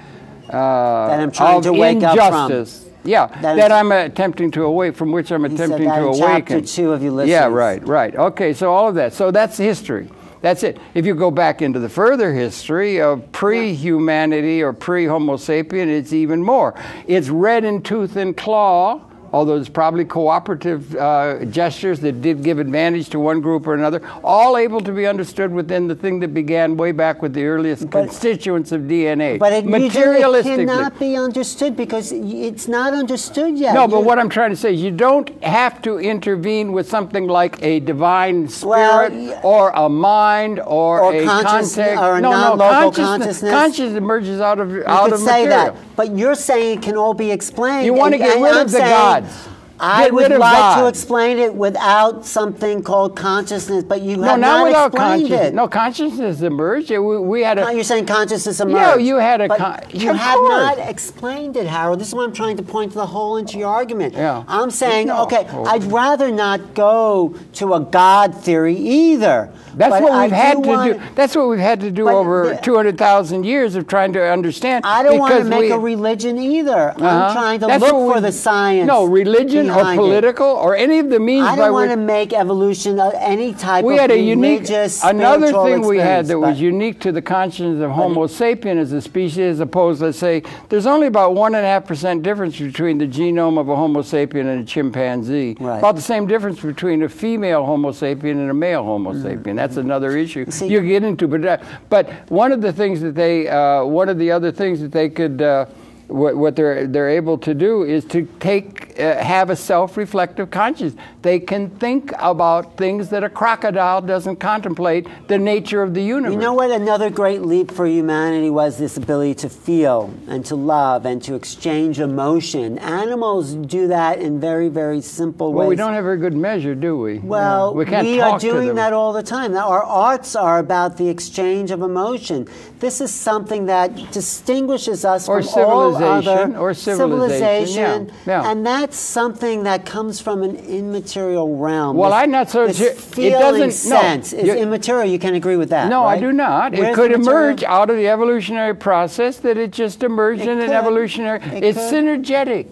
Uh, That I'm trying to wake up from. injustice. Yeah, That that, I'm attempting to awake, from which I'm attempting to awaken. chapter two of Ulysses. Yeah, right, right. Okay, so all of that. So that's history. That's it. If you go back into the further history of pre-humanity or pre-Homo sapien, it's even more. It's red in tooth and claw. Although there's probably cooperative uh, gestures that did give advantage to one group or another, all able to be understood within the thing that began way back with the earliest But- constituents of DNA. But it materialistically. cannot be understood because it's not understood yet. No, but You- what I'm trying to say is you don't have to intervene with something like a divine spirit Well, or a mind or, Or a context. or a no, no, non-local consciousness, consciousness. consciousness emerges out of You out could of say material. that, but you're saying it can all be explained. You wanna get rid I'm of the saying- gods. I would like God. to explain it without something called consciousness, but you no, have not not without explained consciousness. it. No, consciousness emerged. We, we had No, a. you're saying consciousness emerged. No, you had a con- you Of have course. not explained it, Harold. This is what I'm trying to point to the hole into your argument. Yeah. I'm saying, No. okay, Oh. I'd rather not go to a God theory either. That's but what we've had do to want- do. That's what we've had to do over 200,000 years of trying to understand. I don't want to make we- a religion either. Uh-huh. I'm trying to That's look for the science. No, religion or behind it. political or any of the means I don't want to make evolution any type we of had a unique another thing we had that was unique to the consciousness of Homo sapien as a species, as opposed, let's say, there's only about one and a half percent difference between the genome of a Homo sapien and a chimpanzee. Right. About the same difference between a female Homo sapien and a male Homo sapien. That's another issue Mm. See- you get into. But uh, but one of the things that they uh, one of the other things that they could. Uh, what, what they're they're able to do is to take uh, have a self-reflective conscience. They can think about things that a crocodile doesn't contemplate the nature of the universe. You know what? Another great leap for humanity was this ability to feel and to love and to exchange emotion. Animals do that in very, very simple Well, ways. Well, we don't have a good measure, do we? Well, Yeah. we can't we are doing that all the time. Now, our arts are about the exchange of emotion. This is something that distinguishes us Or from all civilization, other or civilization, yeah, yeah. and that's something that comes from an immaterial realm. Well, I'm not so sure- it doesn't- no, sense is you- immaterial. You can agree with that. No, I do not. Where's it could emerge out of the evolutionary process that it just emerged It in an evolutionary. It it's could. synergetic.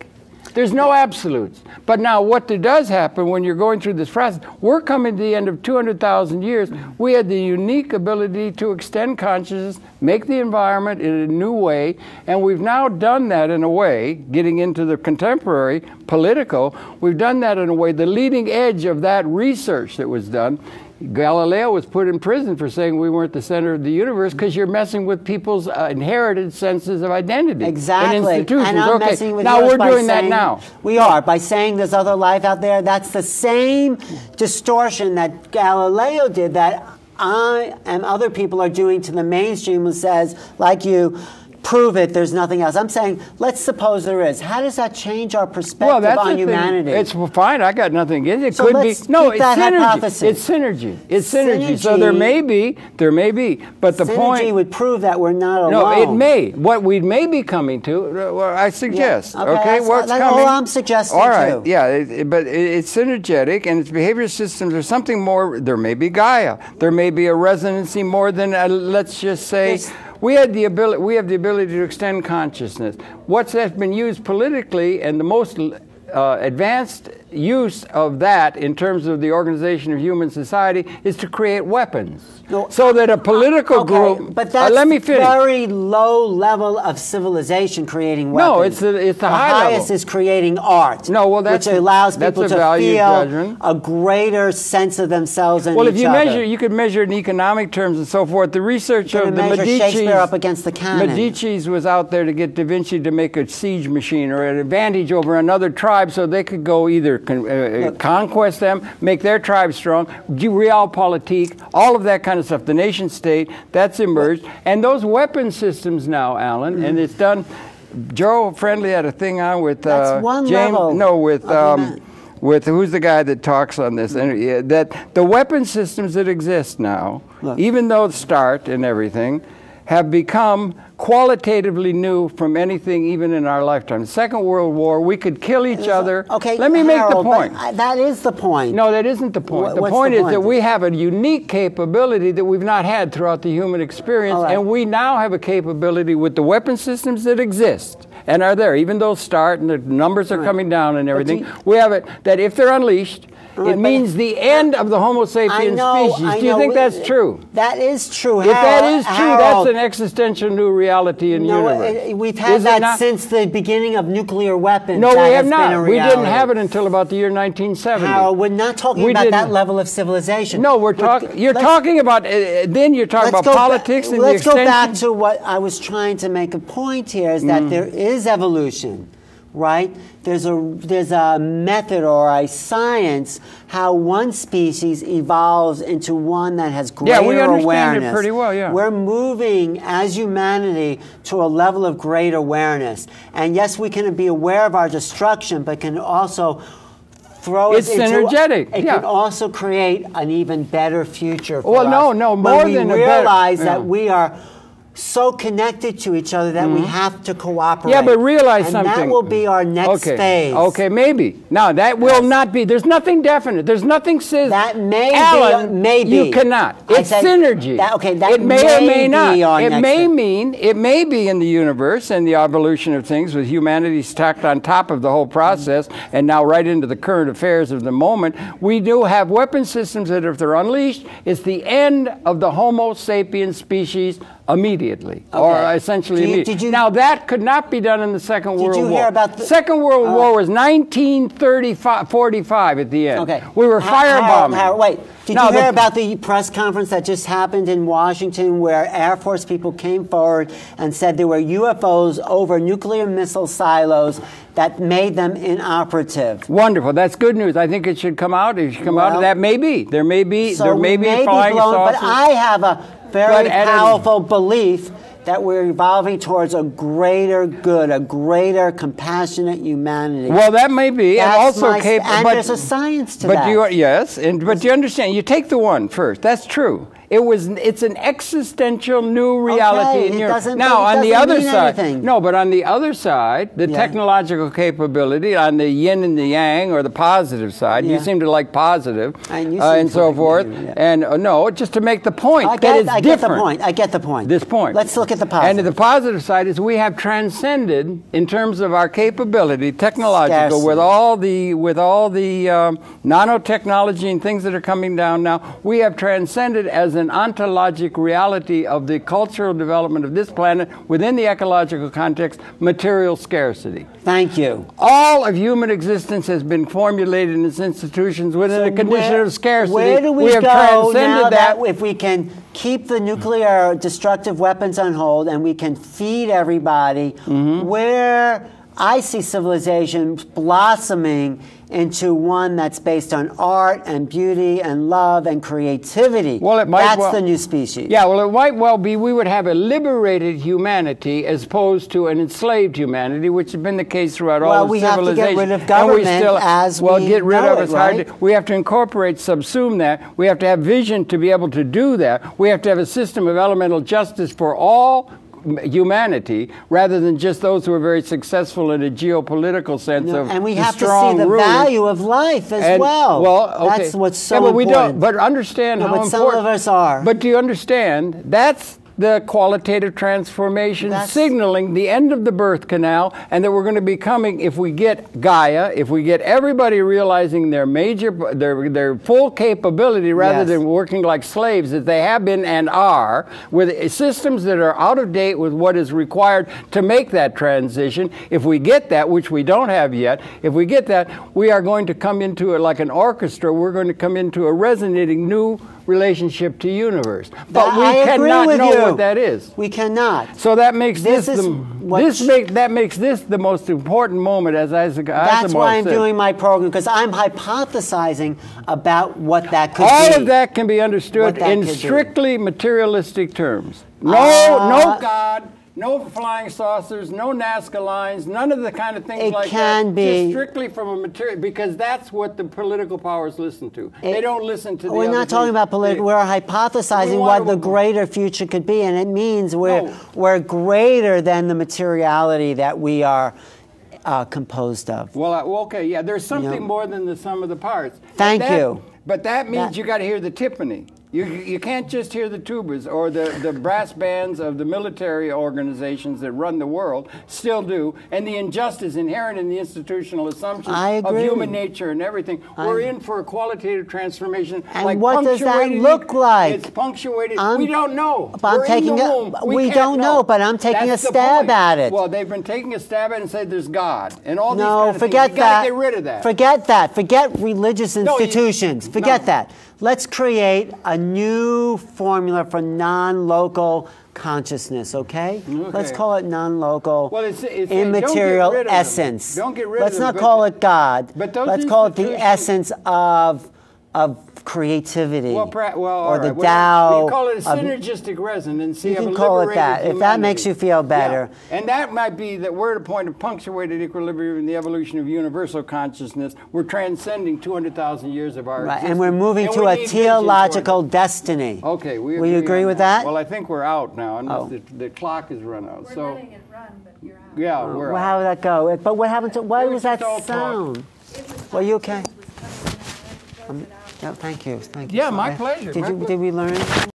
There's no absolutes. But now, what does happen when you're going through this process, we're coming to the end of 200,000 years. We had the unique ability to extend consciousness, make the environment in a new way, and we've now done that in a way, getting into the contemporary political, we've done that in a way, the leading edge of that research that was done. Galileo was put in prison for saying we weren't the center of the universe because you're messing with people's uh, inherited senses of identity Exactly. and institutions. And I'm okay, messing with now we're doing that saying- now. We are by saying there's other life out there. That's the same distortion that Galileo did that I and other people are doing to the mainstream who says, like you, prove it, there's nothing else. I'm saying, let's suppose there is. How does that change our perspective Well, that's on the thing. humanity? It's well, fine. I got nothing against it. So Could be no. It's that synergy. hypothesis. It's synergy. It's synergy. So there may be. There may be. But the point. Synergy point. would prove that we're not alone. no, it may. What we may be coming to, uh, well, I suggest. okay, okay, that's- what's that's all? I'm suggesting, All right, too. yeah, it, it- but it, it's synergetic, and its behavior systems are something more. There may be Gaia. There may be a resonancy more than uh, let's just say. There's- we had the ability. We have the ability to extend consciousness. What's that's been used politically, and the most uh, advanced use of that in terms of the organization of human society is to create weapons, No, so that a political okay, group. But uh, that's let me finish. very low level of civilization creating weapons. No, it's the- it's the high highest level. is creating art. No, well, that's- which allows people a to value feel judgment. a greater sense of themselves and Well, if you other. measure, you could measure in economic terms and so forth. The research of the gonna measure Medici's, Shakespeare up against the canon. Medici's was out there to get Da Vinci to make a siege machine or an advantage over another tribe, so they could go either con- uh, uh, conquest them, make their tribe strong, do realpolitik, all of that kind of stuff. The nation state that's emerged, and those weapon systems now, Alan, and it's done. Joe Friendly had a thing on with uh, one James. level No, with. Um, with who's the guy that talks on this and, that the weapon systems that exist now Look. even though START and everything have become qualitatively new from anything even in our lifetime the second world war we could kill each other Okay, let me make the point that is the point. no, that isn't the point. Wha- the point the is that we have a unique capability that we've not had throughout the human experience, right. and we now have a capability with the weapon systems that exist and are there, even though START and the numbers are Right. coming down and everything. you- we have it that if they're unleashed, right, it means the end of the Homo I sapiens know. species. I Do you know. think that's true? That is true. If that is true, Harold, that's an existential new reality in no, universe. it- we've had Is that since the beginning of nuclear weapons. No, That we have not. We didn't have it until about the year 1970. Harold, we're not talking We about didn't- that level of civilization. No, we're talking. You're talking about. Uh, uh, then you're talking about go ba- politics and let's the go back to what I was trying to make a point here is Mm. that there is evolution, right? There's a there's a method or a science how one species evolves into one that has greater awareness. Yeah, we understand it awareness. pretty well, yeah. We're moving as humanity to a level of great awareness. And yes, we can be aware of our destruction, but can also throw It's into, synergetic, It yeah. can also create an even better future for Well, no, us no, when more we than a better- realize that we are so connected to each other that we have to cooperate. Mm-hmm. Yeah, but realize and something. that will be our next okay. phase. Okay, maybe. Now that will Yes. not be. There's nothing definite. There's nothing says That may Alan, may be. You cannot. It's said synergy. that- okay, that it may, or may may be not. it may thing. mean it may be in the universe and the evolution of things with humanity stacked on top of the whole process and now right into the current affairs of the moment. We do have weapon systems that if they're unleashed, it's the end of the Homo sapiens species immediately or essentially you- immediately. you- now that could not be done in the Second Did World you War. hear about the- Second World Uh, War was 1935, 45 at the end. Okay. We were Ha- Harold, firebombing. Harold, wait. Did Now, you hear the- about the press conference that just happened in Washington where Air Force people came forward and said there were UFOs over nuclear missile silos that made them inoperative? Wonderful. That's good news. I think it should come out. It should come out. Well, That Maybe. There may be. So there may be may flying be blown, but I have a very But powerful belief that we're evolving towards a greater good, a greater compassionate humanity. Well, that may be, That's and also capable. and but, there's a science to but that. you are, yes, and but do you understand. You take the one first. That's true. It was. It's an existential new reality Okay, in doesn't- now, on the other side, anything. no, but on the other side, the Yeah. technological capability on the yin and the yang, or the positive side. You seem to like positive, And you uh, and so like forth. negative, yeah. And uh, no, just to make the point I that get, I get the point. I get the point. this point. Let's look at the positive. And the positive side is we have transcended in terms of our capability, technological, Scarcity. with all the with all the um, nanotechnology and things that are coming down now. We have transcended as an ontologic reality of the cultural development of this planet within the ecological context, material scarcity. Thank you. All of human existence has been formulated in its institutions within So a condition where- of scarcity. Where do we, have go now that. that if we can keep the nuclear destructive weapons on hold and we can feed everybody? Mm-hmm. Where I see civilization blossoming into one that's based on art and beauty and love and creativity. Well, it might That's well- the new species. Yeah, well, it might well be we would have a liberated humanity as opposed to an enslaved humanity, which has been the case throughout all Well, of we have to get civilization. rid of And government as well, we get rid of it, it's hard right? to- we have to incorporate, subsume that. We have to have vision to be able to do that. We have to have a system of elemental justice for all humanity rather than just those who are very successful in a geopolitical sense No, of and we have to see the value of life as And- well. Well, okay. That's what's so yeah, but we important. don't. But understand No, how but some important. of us are. But do you understand? That's the qualitative transformation That's- signaling the end of the birth canal, and that we're going to be coming if we get Gaia, if we get everybody realizing their major, their their full capability rather Yes. than working like slaves that they have been and are, with systems that are out of date with what is required to make that transition. If we get that, which we don't have yet, if we get that, we are going to come into it like an orchestra. We're going to come into a resonating new relationship to universe. But we I cannot know you. what that is. We cannot. So that makes This this, is the, what this make, that makes this the most important moment, as Isaac That's Asimov why I'm said. doing my program because I'm hypothesizing about what that could All be. All of that can be understood in could be. strictly materialistic terms. No, Uh, no God, no flying saucers, no Nazca lines, none of the kind of things It like can that. be. Just strictly from a material, because that's what the political powers listen to. they don't listen to. The We're not talking things. about political. We're hypothesizing We what the greater future could be, and it means we're No. we're greater than the materiality that we are uh, composed of. Well, well, okay, yeah. There's something know. more than the sum of the parts. Thank that- you. But that means That- you got to hear the timpani. You, you can't just hear the tubas or the, the brass bands of the military organizations that run the world, still do, and the injustice inherent in the institutional assumptions I of human nature and everything. We're in for a qualitative transformation. And like what does that look like? It's punctuated. I'm- we don't know. But I'm We're in taking a- womb. we don't know, but I'm taking That's a stab at it. Well, they've been taking a stab at it and said there's God and all these No, kind of forget things. You that. get rid of that. Forget that. Forget religious No, you- institutions. Forget no. that. Let's create a new formula for non-local consciousness. Okay? Let's call it non-local, Well, it's- it's- immaterial don't of essence. Don't get rid of Let's them, not call it God. but Let's call it the essence of of creativity, Well, pra- well, or the right. Well, Tao. You call it a of- synergistic resonance. You of can call it liberated that, if that makes you feel better. Yeah. And that might be that we're at a point of punctuated equilibrium in the evolution of universal consciousness. We're transcending 200,000 years of our right, existence. and we're moving And to we a teleological destiny. Okay, we Will you agree with that? Well, I think we're out now, unless Oh. the, the clock has run out. We're so, letting it run, but you're out. yeah, oh, we're well, out. how did that go? But what happened to? Why It was, was that just all talk. sound? It was Well, you fine. okay? It um, was coming in. I had to close it out. Yeah, thank you. Thank you. Yeah, so my much. pleasure, Did my you? pleasure. Did we learn?